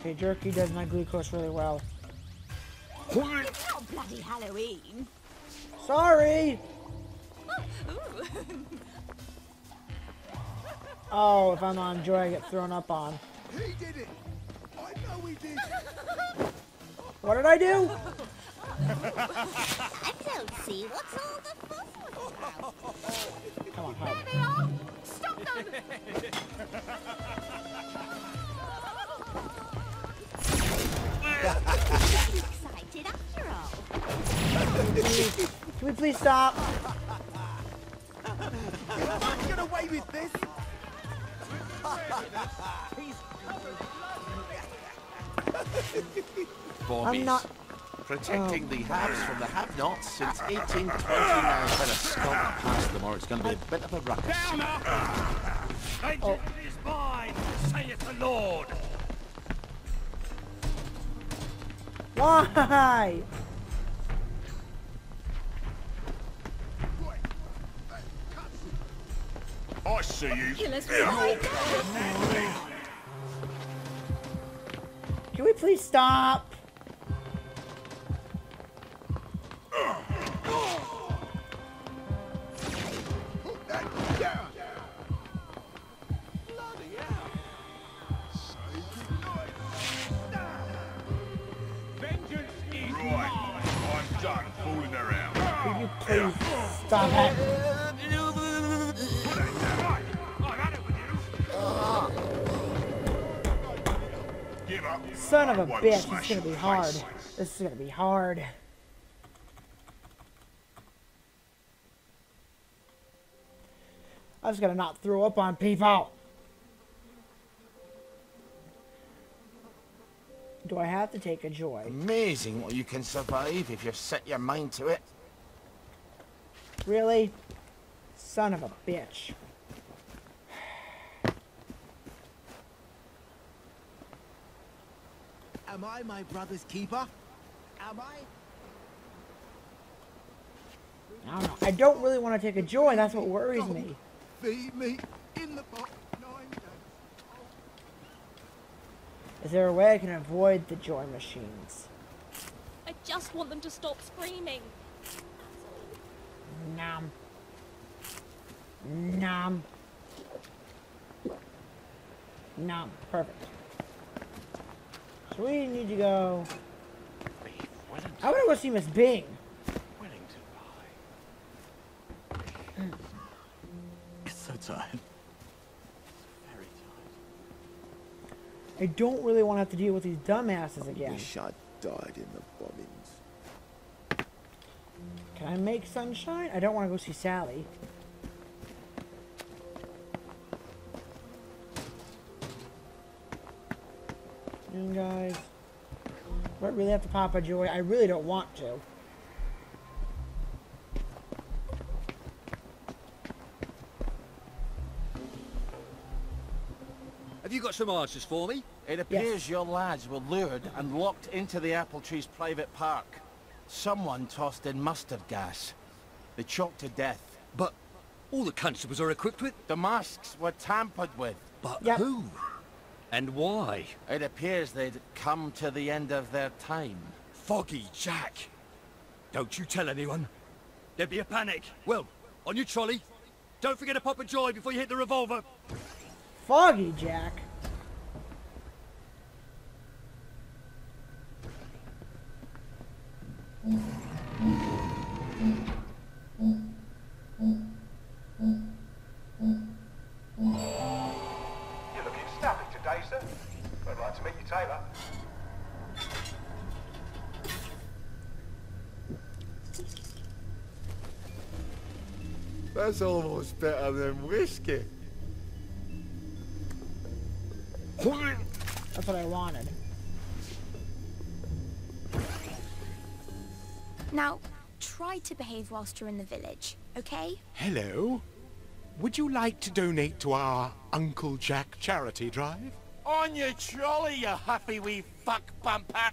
Okay, jerky does my glucose really well. It's Not bloody Halloween. Sorry! [laughs] Oh, if I'm on joy, I get thrown up on. He did it. [laughs] What did I do? I don't see what's all the fuss about. Come on, hide. They are. Stop them. excited after all. Can we please stop? Can't get away with this. [laughs] Bobbies. I'm not. Protecting Oh. the haves from the have-nots since 1829. Better stop past them or it's going to be a bit of a ruckus. Oh. is mine, saith the Lord. Why? I see you. Kill us Can we please stop? Bitch, this is gonna be hard. This is gonna be hard. I just gotta not throw up on people. Do I have to take a joy? Amazing what you can survive if you set your mind to it. Really? Son of a bitch. Am I my brother's keeper? Am I? I don't know. I don't really want to take a joy. That's what worries me. Feed me in the pot. Nine days. Is there a way I can avoid the joy machines? I just want them to stop screaming. Nom. Nom. Nom. Perfect. We need to go. I want to go see Miss Byng. so. I don't really want to have to deal with these dumbasses again. I shot I died in the bombings. Can I make sunshine? I don't want to go see Sally. And guys, do I really have to pop a joy? I really don't want to. Have you got some answers for me? It appears your lads were lured and locked into the apple tree's private park. Someone tossed in mustard gas. They choked to death. But all the constables are equipped with... The masks were tampered with. But Yep. who? And why? It appears they'd come to the end of their time. Foggy Jack. Don't you tell anyone. There'd be a panic. Well, on your trolley. Don't forget to pop a joy before you hit the revolver. Foggy Jack. You're That's almost better than whiskey. That's what I wanted. Now, try to behave whilst you're in the village, okay? Hello. Would you like to donate to our Uncle Jack charity drive? On your trolley, you huffy wee fuck bumper!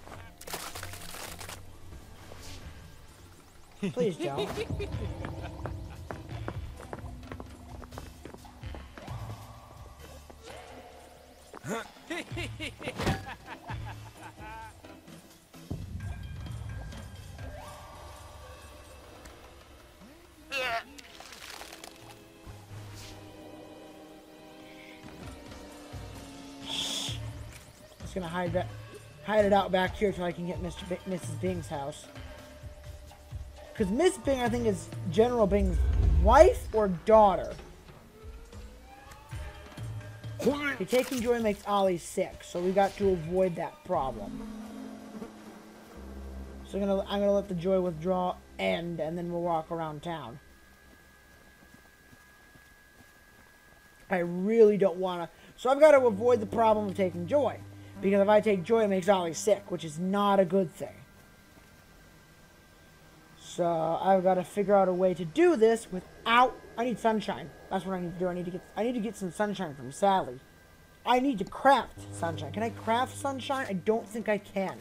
Please don't. [laughs] I'm just gonna hide that, hide it out back here till I can get Mr. B- Mrs. Byng's house. Because Miss Byng, I think, is General Byng's wife or daughter. Taking Joy makes Ollie sick, so we got to avoid that problem. So I'm gonna I'm gonna let the Joy withdraw end, and then we'll walk around town. I really don't want to. So I've got to avoid the problem of taking Joy, because if I take Joy, it makes Ollie sick, which is not a good thing. So I've got to figure out a way to do this without. I need sunshine. That's what I need to do. I need to get. I need to get some sunshine from Sally. I need to craft sunshine. Can I craft sunshine? I don't think I can.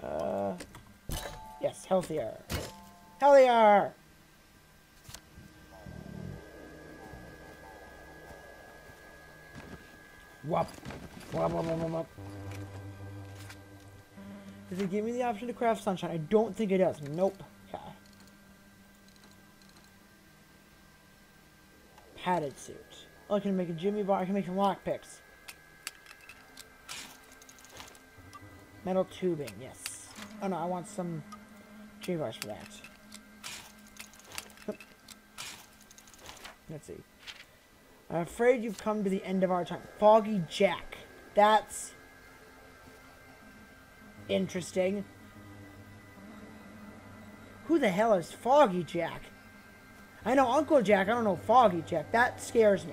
Uh, yes, healthier. Healthier. Wop. Wop, wop, wop, wop. Does it give me the option to craft sunshine? I don't think it does. Nope. Okay. Padded suit. Oh, I can make a Jimmy bar. I can make some lock picks. Metal tubing, yes. Oh no, I want some Jimmy bars for that. Let's see. I'm afraid you've come to the end of our time. Foggy Jack. That's interesting. Who the hell is Foggy Jack? I know Uncle Jack, I don't know Foggy Jack. That scares me.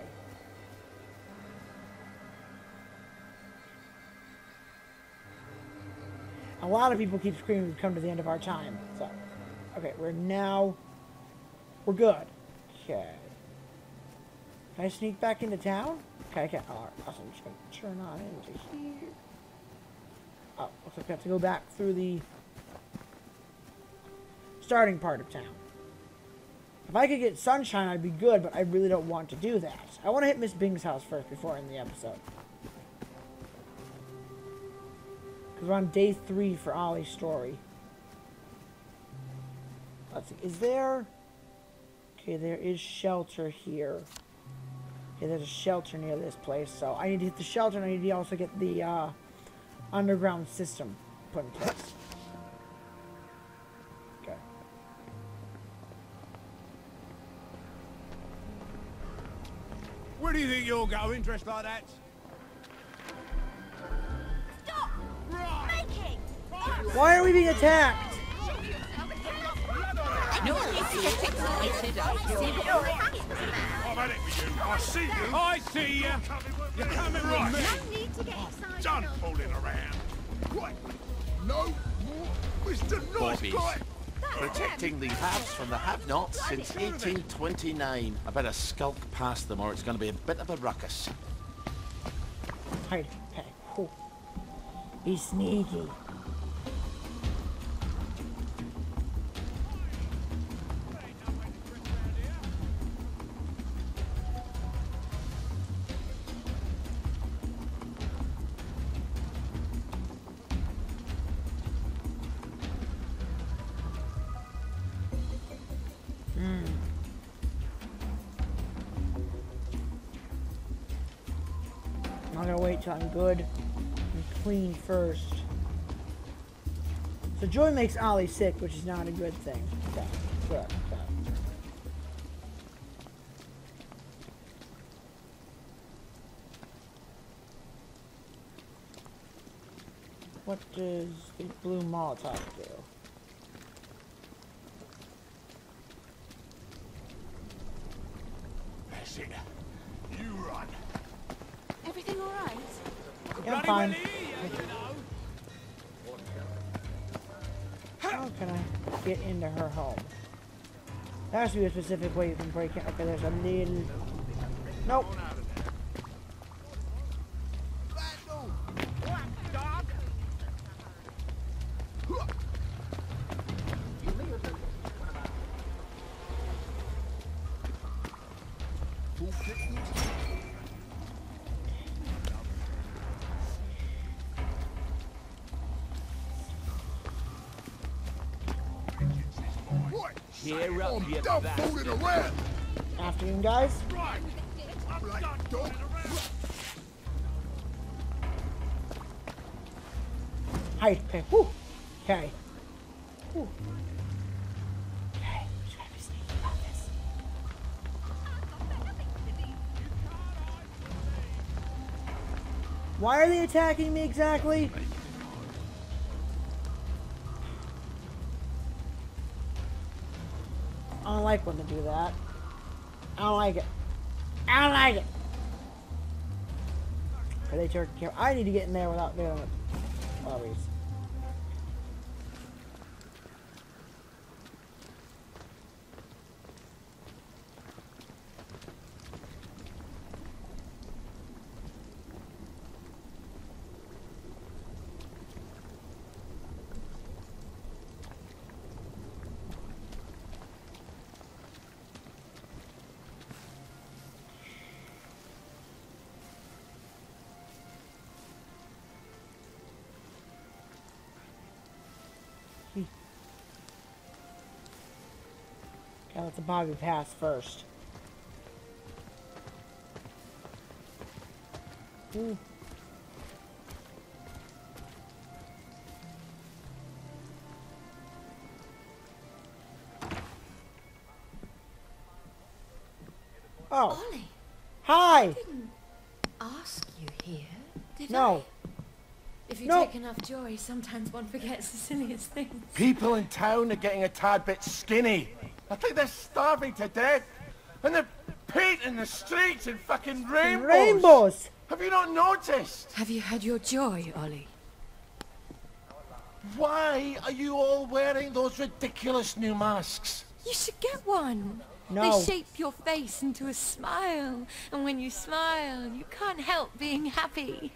A lot of people keep screaming we've come to the end of our time. So, okay, we're now, we're good. Okay. Can I sneak back into town? Okay, I can. Alright, awesome. I'm just gonna turn on into here. Oh, looks like I have to go back through the starting part of town. If I could get sunshine, I'd be good, but I really don't want to do that. I want to hit Miss Byng's house first before I end the episode. Because we're on day three for Ollie's story. Let's see. Is there... Okay, there is shelter here. Okay, there's a shelter near this place, so I need to hit the shelter and I need to also get the uh, underground system put in place. What do you think you're going, dressed like that? Stop! Right. Making! Why are we being attacked? I. I see what you're I've had it with you. I see you. I see you. You're coming right. man. Don't fooling around. Right. No more Mr. Nice Guy. Protecting the haves from the have-nots since 1829. I better skulk past them or it's going to be a bit of a ruckus. Hide. Okay. Cool. Be clean first. So Joy makes Ollie sick, which is not a good thing. Okay, good, good. What does the blue Molotov do? That's it. You run. Everything all right? Yeah, I'm fine. There has to be a specific way you can break it. Okay, there's a little... Nope. Cheer up, I'm you done bastard. fooling around. After you guys. Right. I'm like. Okay. Whew. Okay. Whew. Okay. Just gotta be sneaky about this. Why are they attacking me exactly? Like when they do that. I don't like it. I don't like it. Are they taking care? I need to get in there without doing it. Lobbies. The Bobby pass first. Ooh. Oh. Ollie, Hi. ask you here, did No. I? If you No. take enough joy, sometimes one forgets the silliest things. People in town are getting a tad bit skinny. I think they're starving to death. And they're painting the streets in fucking rainbows. Rainbows. Have you not noticed? Have you had your joy, Ollie? Why are you all wearing those ridiculous new masks? You should get one. No. They shape your face into a smile, and when you smile, you can't help being happy.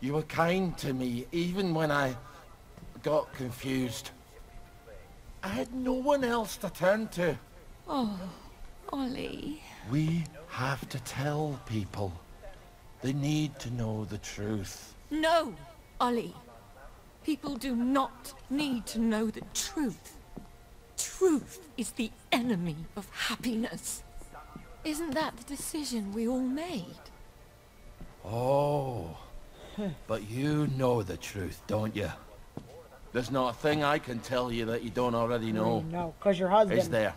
You were kind to me even when I got confused. I had no one else to turn to. Oh, Ollie. We have to tell people. They need to know the truth. No, Ollie. People do not need to know the truth. Truth is the enemy of happiness. Isn't that the decision we all made? Oh. but you know the truth, don't you? There's not a thing I can tell you that you don't already know. Mm, no, because your husband. Is there?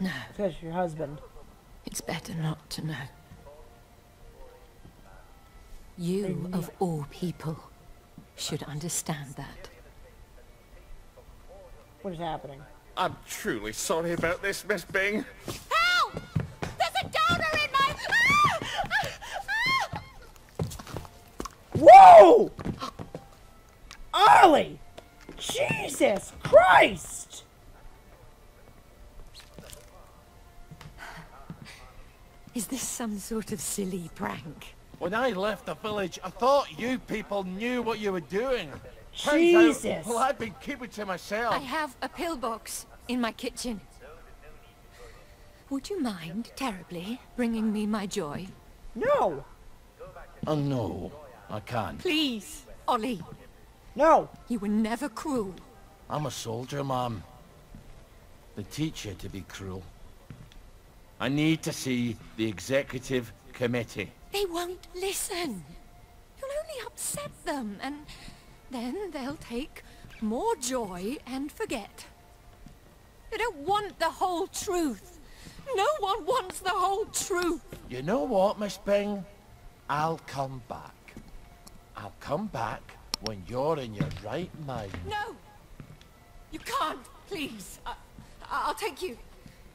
No, Because your husband. it's better not to know. You, of all people, should understand that. What is happening? I'm truly sorry about this, Miss Byng. Help! There's a downer in my... Ah! ah! ah! Whoa! Ollie! Jesus Christ! Is this some sort of silly prank? When I left the village, I thought you people knew what you were doing. Turns out, Jesus. well, I've been keeping to myself. I have a pillbox in my kitchen. Would you mind terribly bringing me my joy? No! Oh, no. I can't. Please, Ollie. No! You were never cruel. I'm a soldier, ma'am. They teach you to be cruel. I need to see the executive committee. They won't listen. You'll only upset them, and then they'll take more joy and forget. They don't want the whole truth. No one wants the whole truth. You know what, Miss Byng? I'll come back. I'll come back when you're in your right mind. No! You can't, please. I, I'll take you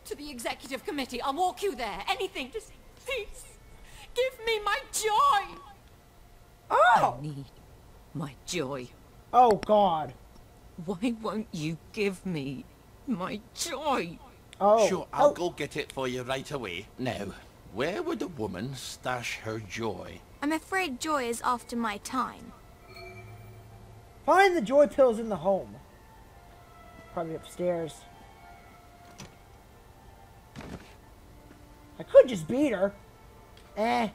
to the executive committee. I'll walk you there. Anything. Just please give me my joy. Oh! I need my joy. Oh, God. Why won't you give me my joy? Oh. Sure, I'll go get it for you right away. Now, where would a woman stash her joy? I'm afraid Joy is after my time. Find the joy pills in the home. Probably upstairs. I could just beat her. Eh.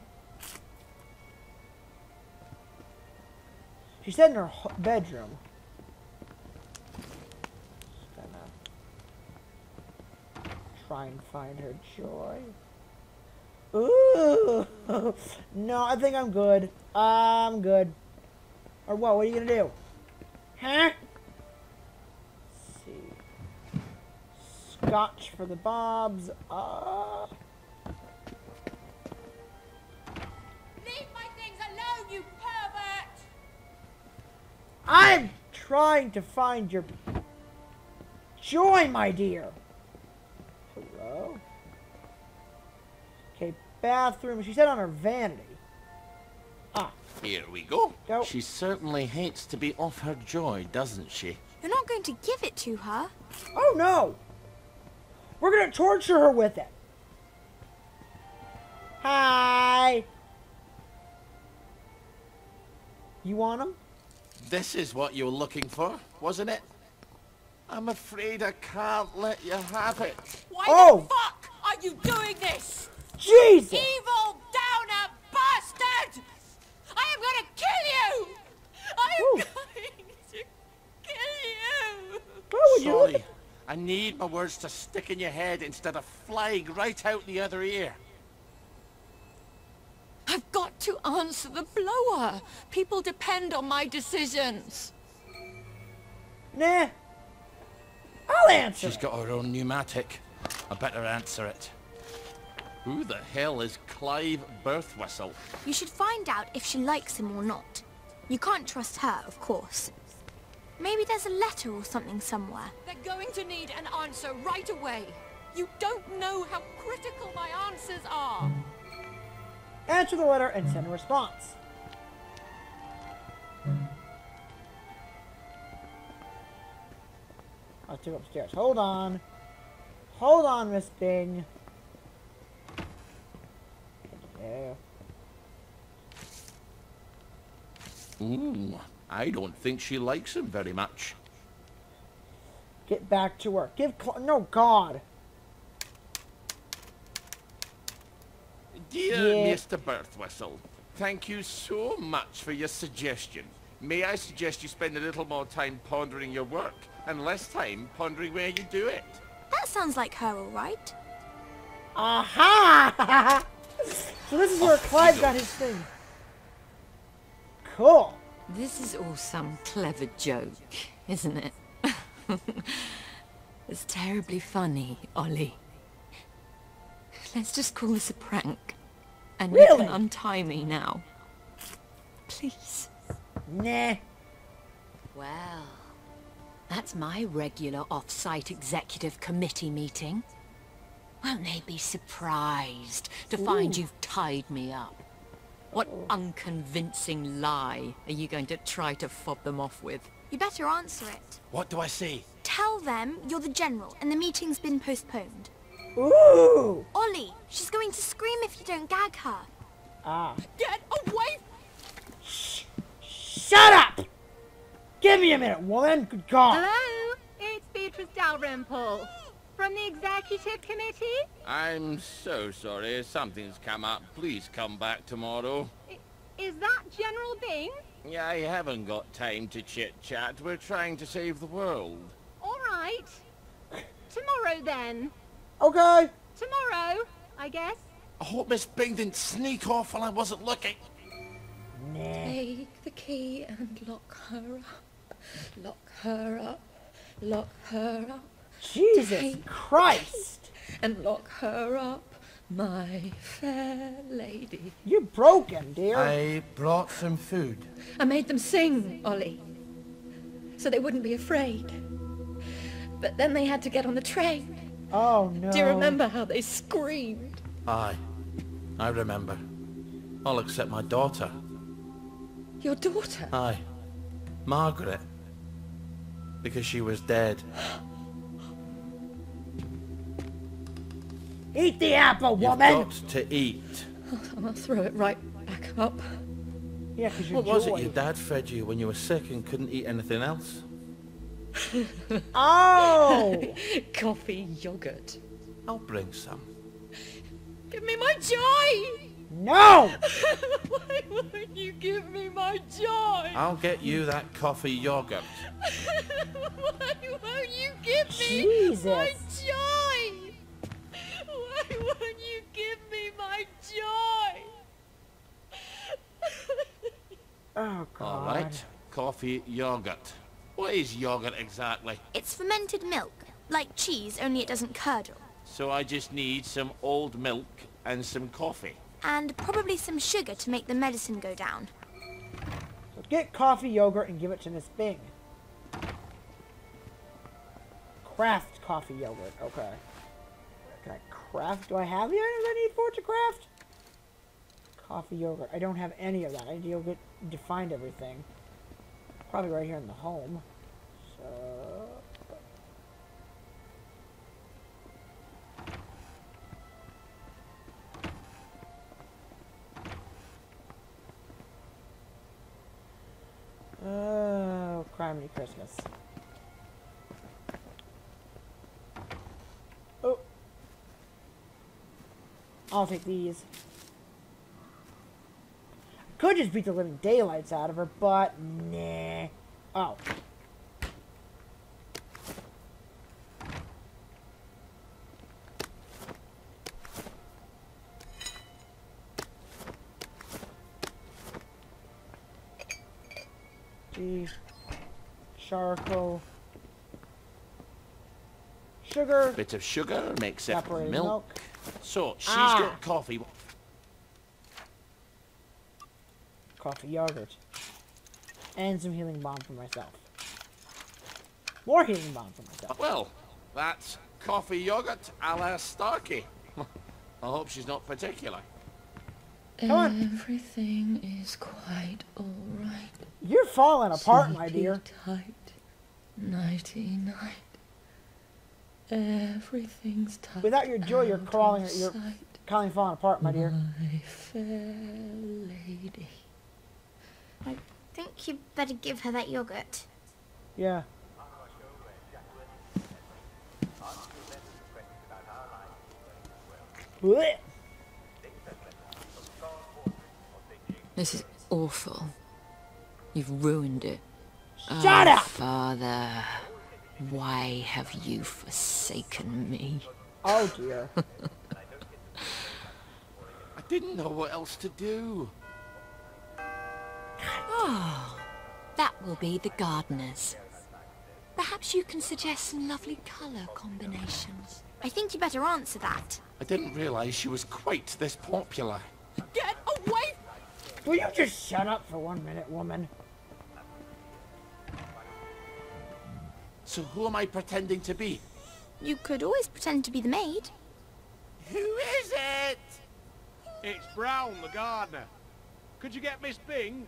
She said in her bedroom. Gonna try and find her joy. Ooh. [laughs] no, I think I'm good. I'm good. Or what? What are you gonna do? Huh? Let's see. Scotch for the bobs. Uh. Leave my things alone, you pervert! I'm trying to find your joy, my dear. Hello? Okay, bathroom. She said on her vanity. Here we go. Go. She certainly hates to be off her joy, doesn't she? You're not going to give it to her. oh no! We're gonna torture her with it. Hi. You want him? This is what you were looking for, wasn't it? I'm afraid I can't let you have it. Why Oh. the fuck are you doing this? Jesus! Evil downer bastard! I am gonna kill you! I am Ooh. going to kill you! What would you Sorry. I need my words to stick in your head instead of flying right out the other ear. I've got to answer the blower. People depend on my decisions. Nah. I'll answer. She's got her own pneumatic. I better answer it. Who the hell is Clive Birthwhistle? You should find out if she likes him or not. You can't trust her, of course. Maybe there's a letter or something somewhere. They're going to need an answer right away. You don't know how critical my answers are. Answer the letter and send a response. I'll take upstairs. Hold on. Hold on, Miss Byng. Yeah. Ooh, I don't think she likes him very much. Get back to work. Give Cl- no God. Dear Yeah. Mr. Birthwhistle, thank you so much for your suggestion. May I suggest you spend a little more time pondering your work and less time pondering where you do it? That sounds like her, all right. Aha! [laughs] so this is where Clive got his thing. Cool. This is all some clever joke, isn't it? [laughs] it's terribly funny, Ollie. Let's just call this a prank. And you can untie me now. Please. Nah. Well, that's my regular off-site executive committee meeting. Won't they be surprised to find Ooh. you've tied me up? What unconvincing lie are you going to try to fob them off with? You better answer it. What do I see? Tell them you're the general and the meeting's been postponed. Ooh! Ollie, she's going to scream if you don't gag her. Ah. Get away! Shh! Shut up! Give me a minute, woman. Good God. Hello, it's Beatrice Dalrymple from the executive committee. I'm so sorry. Something's come up. Please come back tomorrow. Is that General Byng? Yeah, I haven't got time to chit-chat. We're trying to save the world. All right. Tomorrow then. Okay. Tomorrow, I guess. I hope Miss Byng didn't sneak off while I wasn't looking. Take the key and lock her up. Lock her up. Lock her up. Jesus Take Christ. And lock her up, my fair lady. You're broken, dear. I brought some food. I made them sing, Ollie. So they wouldn't be afraid. But then they had to get on the train. Oh, no. Do you remember how they screamed? Aye, I remember. All except my daughter. Your daughter? Aye, Margaret. Because she was dead. [gasps] Eat the apple, woman! You've woman. got to eat. And I'll throw it right back up. Yeah, because you're What was it your dad fed you when you were sick and couldn't eat anything else? [laughs] Oh! [laughs] Coffee yogurt. I'll bring some. Give me my joy! No! [laughs] Why won't you give me my joy? I'll get you that coffee yogurt. Why won't you give me Jesus. my joy? [laughs] Why won't you give me my joy? [laughs] Oh, God. All right. Coffee yogurt. What is yogurt exactly? It's fermented milk, like cheese, only it doesn't curdle. So I just need some old milk and some coffee. And probably some sugar to make the medicine go down. So get coffee yogurt and give it to Miss Byng. Craft coffee yogurt. Okay. Can I craft? Do I have the items I need for it to craft? Coffee yogurt. I don't have any of that. I need to get to find everything. Probably right here in the home. So... Uh, oh, criminy Christmas. Oh. I'll take these. Could just beat the living daylights out of her, but nah. Oh. Gee. Charcoal. Sugar. Bit of sugar makes it Evaporated milk. milk. So she's Ah. got coffee. coffee yogurt, and some healing balm for myself. More healing balm for myself. Well, that's coffee yogurt a la Starkey. [laughs] I hope she's not particular. Come on. Everything is quite alright. You're falling apart, my dear. Tight. Nighty night. Everything's tight. Without your joy, you're crawling. You're sight. calling falling apart, my dear. My fair lady. I think you better give her that yogurt. Yeah. Blech. This is awful. You've ruined it. Shut oh, up! Father, why have you forsaken me? Oh dear. [laughs] I didn't know what else to do. Oh, that will be the gardeners. Perhaps you can suggest some lovely colour combinations. I think you better answer that. I didn't realize she was quite this popular. Get away! Will you just shut up for one minute, woman? So who am I pretending to be? You could always pretend to be the maid. Who is it? It's Brown, the gardener. Could you get Miss Bing?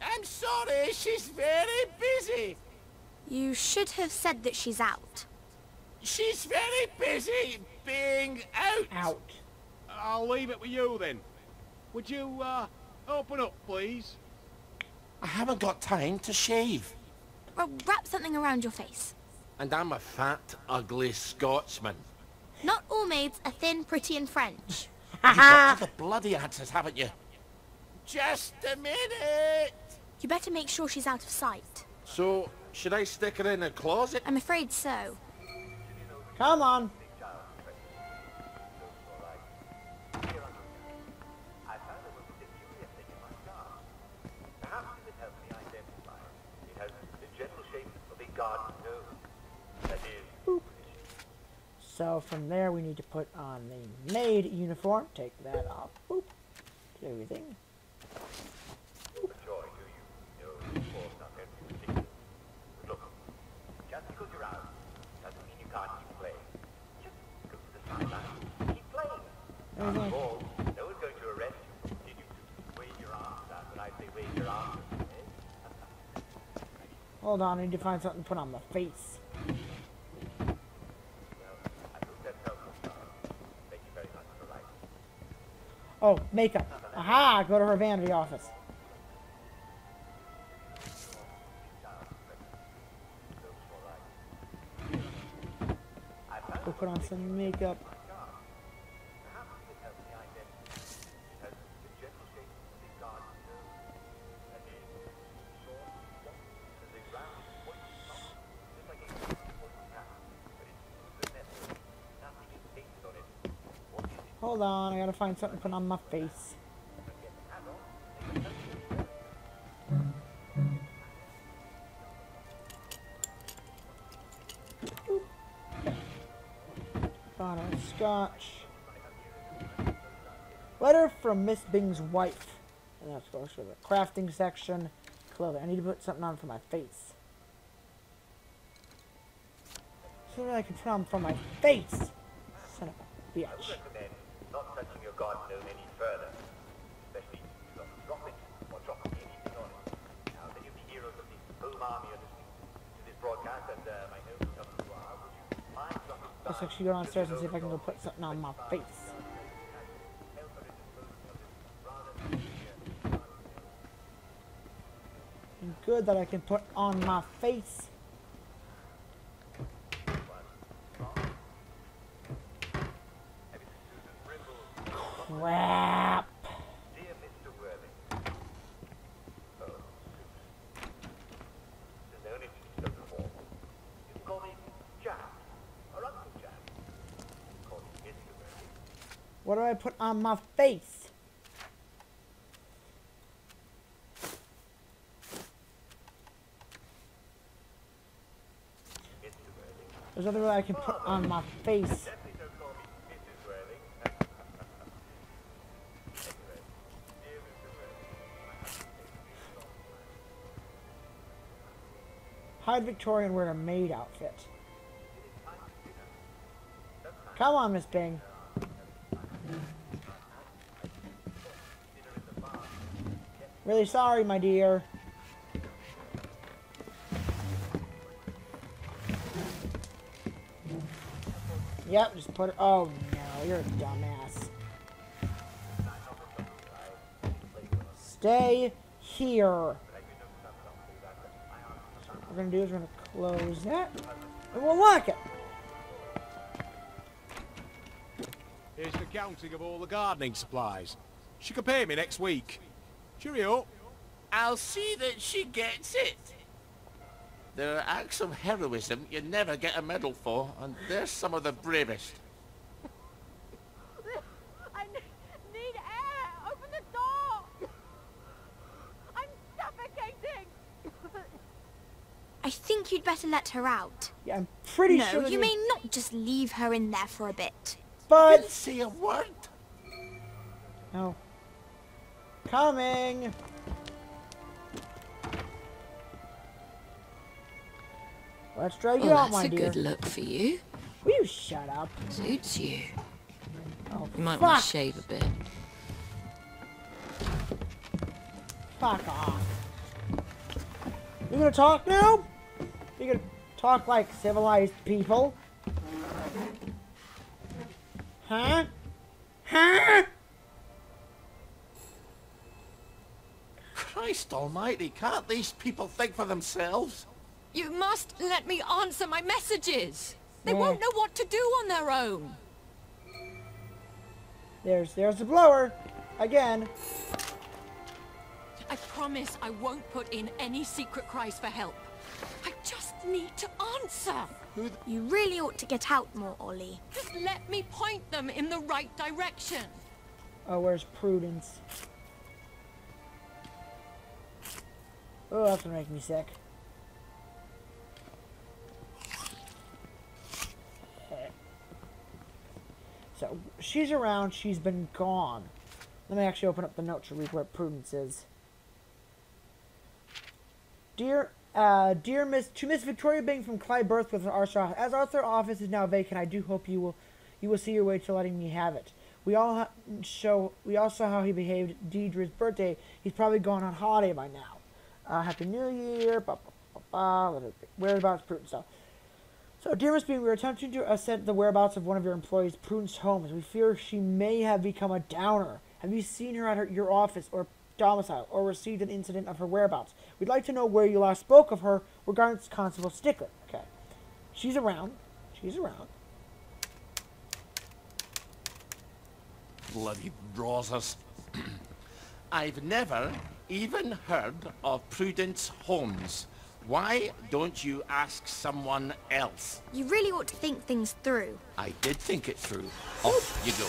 I'm sorry, she's very busy. You should have said that she's out. She's very busy being out. Out. I'll leave it with you then. Would you, uh, open up, please? I haven't got time to shave. Well, wrap something around your face. And I'm a fat, ugly Scotsman. Not all maids are thin, pretty, and French. [laughs] You've got all the bloody answers, haven't you? Just a minute. You better make sure she's out of sight. So, should I stick her in a closet? I'm afraid so. Come on. So from there, we need to put on the maid uniform. Take that off. Boop. Do everything. for joy, do you? No, of course not. That's ridiculous. But look, Oh, makeup. Aha! Go to her vanity office. Go put on some makeup. Hold on, I gotta find something to put on my face. Bottle of scotch. Letter from Miss Byng's wife. And that's goes the crafting section. Clothing. I need to put something on for my face. Something I can put on for my face. Son of a bitch. I would recommend not touching your garden gnome any further. Especially if you drop it or drop anything on it. Now, be heroes of the home army are listening to this broadcast and uh, my gnome to our Would you mind dropping Let's actually go downstairs and see if I can go put something on my face. Good that I can put on my face. Crap. Dear Mr. Worthing. Oh, There's no need to be so formal. You can call me Jack, or Uncle Jack. Call me Mr. Worthing. What do I put on my face? There's other way I can put on my face. Hide Victorian wear a maid outfit. Come on, Miss Byng. Really sorry, my dear. Yep, just put it. Oh no, you're a dumbass. Stay here. What we're gonna do is we're gonna close that, and we'll lock it. Here's the counting of all the gardening supplies. She can pay me next week. Cheerio. I'll see that she gets it. There are acts of heroism you never get a medal for, and they're some of the bravest. [laughs] I need air! Open the door! I'm suffocating! I think you'd better let her out. Yeah, I'm pretty no, sure. that you you- may not just leave her in there for a bit. But Didn't say a word. no. Coming. Let's drag you Well, out, that's my a good look for you. Will you shut up? Suits you. Oh, You might fuck. want to shave a bit. Fuck off. You gonna talk now? You gonna talk like civilized people? Huh? Huh? Christ almighty, can't these people think for themselves? You must let me answer my messages. They Yeah. won't know what to do on their own. There's there's the blower. Again. I promise I won't put in any secret cries for help. I just need to answer. You really ought to get out more, Ollie. Just let me point them in the right direction. Oh, where's Prudence? Oh, that's gonna make me sick. So, she's around, she's been gone. Let me actually open up the note to read where Prudence is. Dear, uh, dear Miss, to Miss Victoria Byng from Clyde Birthwith, Arthur, as Arthur office is now vacant, I do hope you will, you will see your way to letting me have it. We all show, we all saw how he behaved Deidre's birthday. He's probably gone on holiday by now. Uh, Happy New Year, blah, blah, blah, blah, whereabouts, Prudence stuff. So, dear Miss Bean, we are attempting to ascend the whereabouts of one of your employees, Prudence Holmes. We fear she may have become a downer. Have you seen her at her, your office or domicile, or received an incident of her whereabouts? We'd like to know where you last spoke of her regarding Constable Stickler. Okay. She's around. She's around. Bloody draws us. [clears throat] I've never even heard of Prudence Holmes. Why don't you ask someone else? You really ought to think things through. I did think it through. Off you go.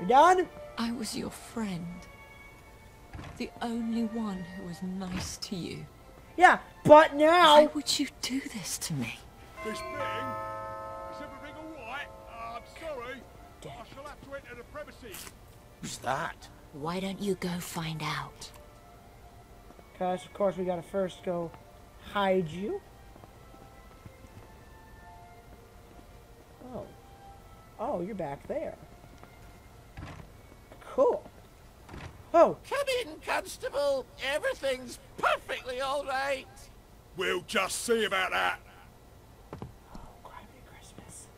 You done? I was your friend. The only one who was nice to you. Yeah, but now. Why would you do this to me? Miss Byng, is everything all right? Uh, I'm sorry. I shall have to enter the premises. Who's that? Why don't you go find out? Because, of course, we gotta first go hide you. Oh. Oh, you're back there. Cool. Oh, Come in, Constable. Everything's perfectly all right. We'll just see about that. Oh, Christmas.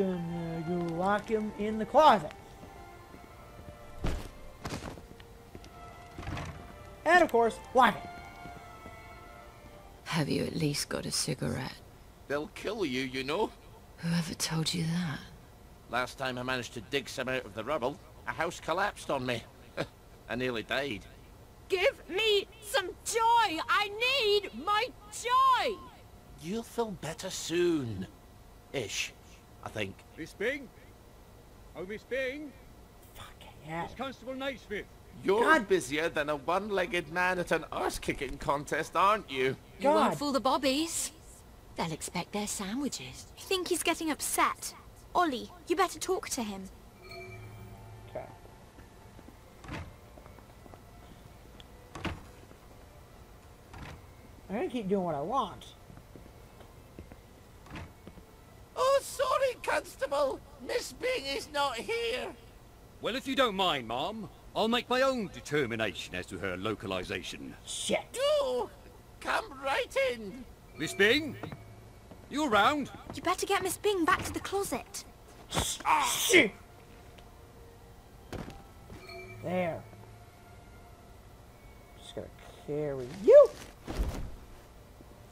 Gonna uh, go lock him in the closet. And of course, lock it. Have you at least got a cigarette? They'll kill you, you know. Whoever told you that? Last time I managed to dig some out of the rubble, a house collapsed on me. [laughs] I nearly died. Give me some joy! I need my joy! You'll feel better soon. Ish, I think. Miss Byng? Oh, Miss Byng? Yeah. It's Constable Naismith. You're busier than a one-legged man at an arse-kicking contest, aren't you? God. You won't fool the bobbies. They'll expect their sandwiches. I think he's getting upset. Ollie, you better talk to him. Okay. I'm gonna keep doing what I want. Oh, sorry, Constable. Miss Byng is not here. Well, if you don't mind, ma'am, I'll make my own determination as to her localization. Shit. Do come right in. Miss Byng? You around? You better get Miss Byng back to the closet. Shit. There. Just gonna carry you.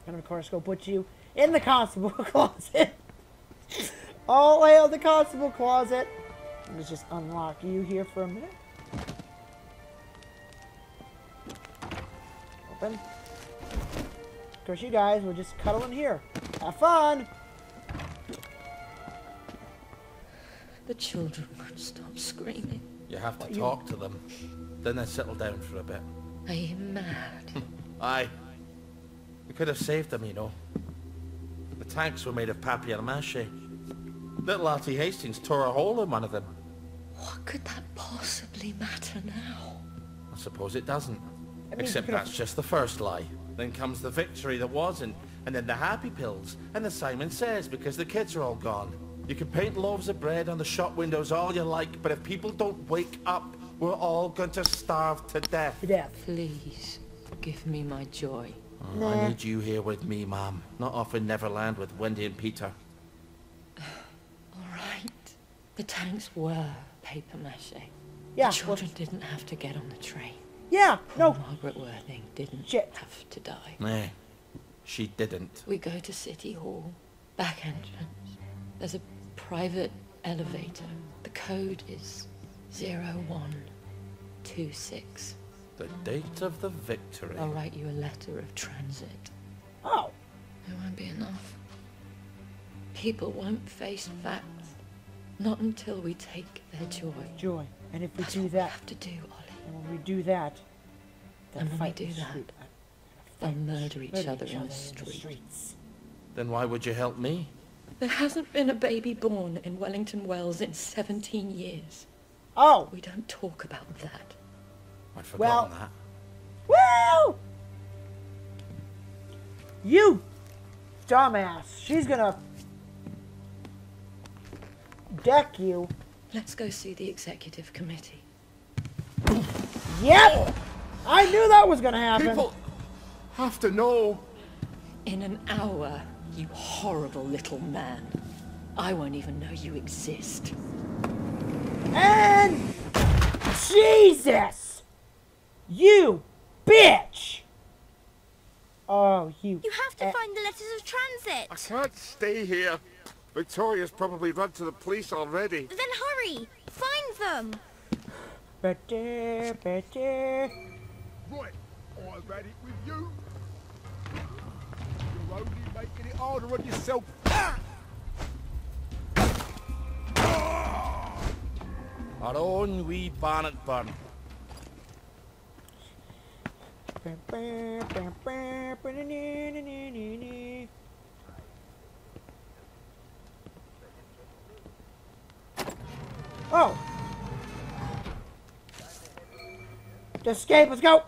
And of course, go put you in the constable [laughs] closet. [laughs] All hail the constable closet. Let's just unlock you here for a minute. Open. Of course, you guys will just cuddle in here. Have fun. The children won't stop screaming. You have to What, you- talk to them. Then they settle down for a bit. Are you mad? [laughs] Aye. We could have saved them, you know. The tanks were made of papier-mâché. Little Artie Hastings tore a hole in one of them. What could that possibly matter now? I suppose it doesn't. I mean, Except that's just the first lie. Then comes the victory that wasn't, and then the happy pills, and the Simon Says because the kids are all gone. You can paint loaves of bread on the shop windows all you like, but if people don't wake up, we're all going to starve to death. death. Please, give me my joy. Oh, Nah. I need you here with me, Mom. Not off in Neverland with Wendy and Peter. [sighs] All right. The tanks were paper mache. Yeah, The children didn't have to get on the train. Yeah, no. Margaret Worthing didn't have to die. Nah, she didn't. We go to City Hall, back entrance. There's a private elevator. The code is 0126. The date of the victory. I'll write you a letter of transit. Oh. It won't be enough. People won't face facts. Not until we take their joy. Joy. And if we That's do what that, we have to do, Ollie. and when we do that, then And when we do that, street- They'll murder each murder other each in other the street. streets. Then why would you help me? There hasn't been a baby born in Wellington Wells in 17 years. Oh. We don't talk about that. I'd Well- that. Well, you dumbass. She's gonna deck you. Let's go see the executive committee. Yep. I knew that was gonna happen. People have to know. In an hour, you horrible little man. I won't even know you exist. And Jesus, you bitch. Oh, you. You have to find the letters of transit. I can't stay here. Victoria's probably run to the police already. Then hurry. Find them. Better, better. Right, I'm ready with you. You're only making it harder on yourself. Our own wee Barnet burn. Oh. Escape, let's go.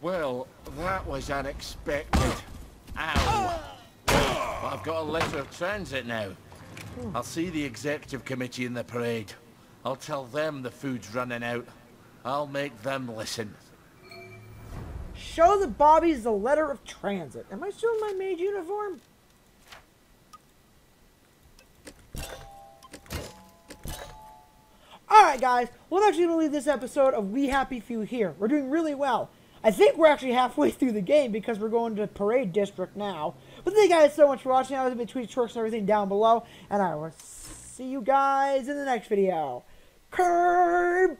Well, that was unexpected. Ow! But I've got a letter of transit now. I'll see the executive committee in the parade. I'll tell them the food's running out. I'll make them listen. Show the Bobbies the letter of transit. Am I still in my maid uniform? Alright guys, I'm actually going to leave this episode of We Happy Few here. We're doing really well. I think we're actually halfway through the game because we're going to Parade District now. But thank you guys so much for watching. I was in between shorts and everything down below. And I will see you guys in the next video. Burn!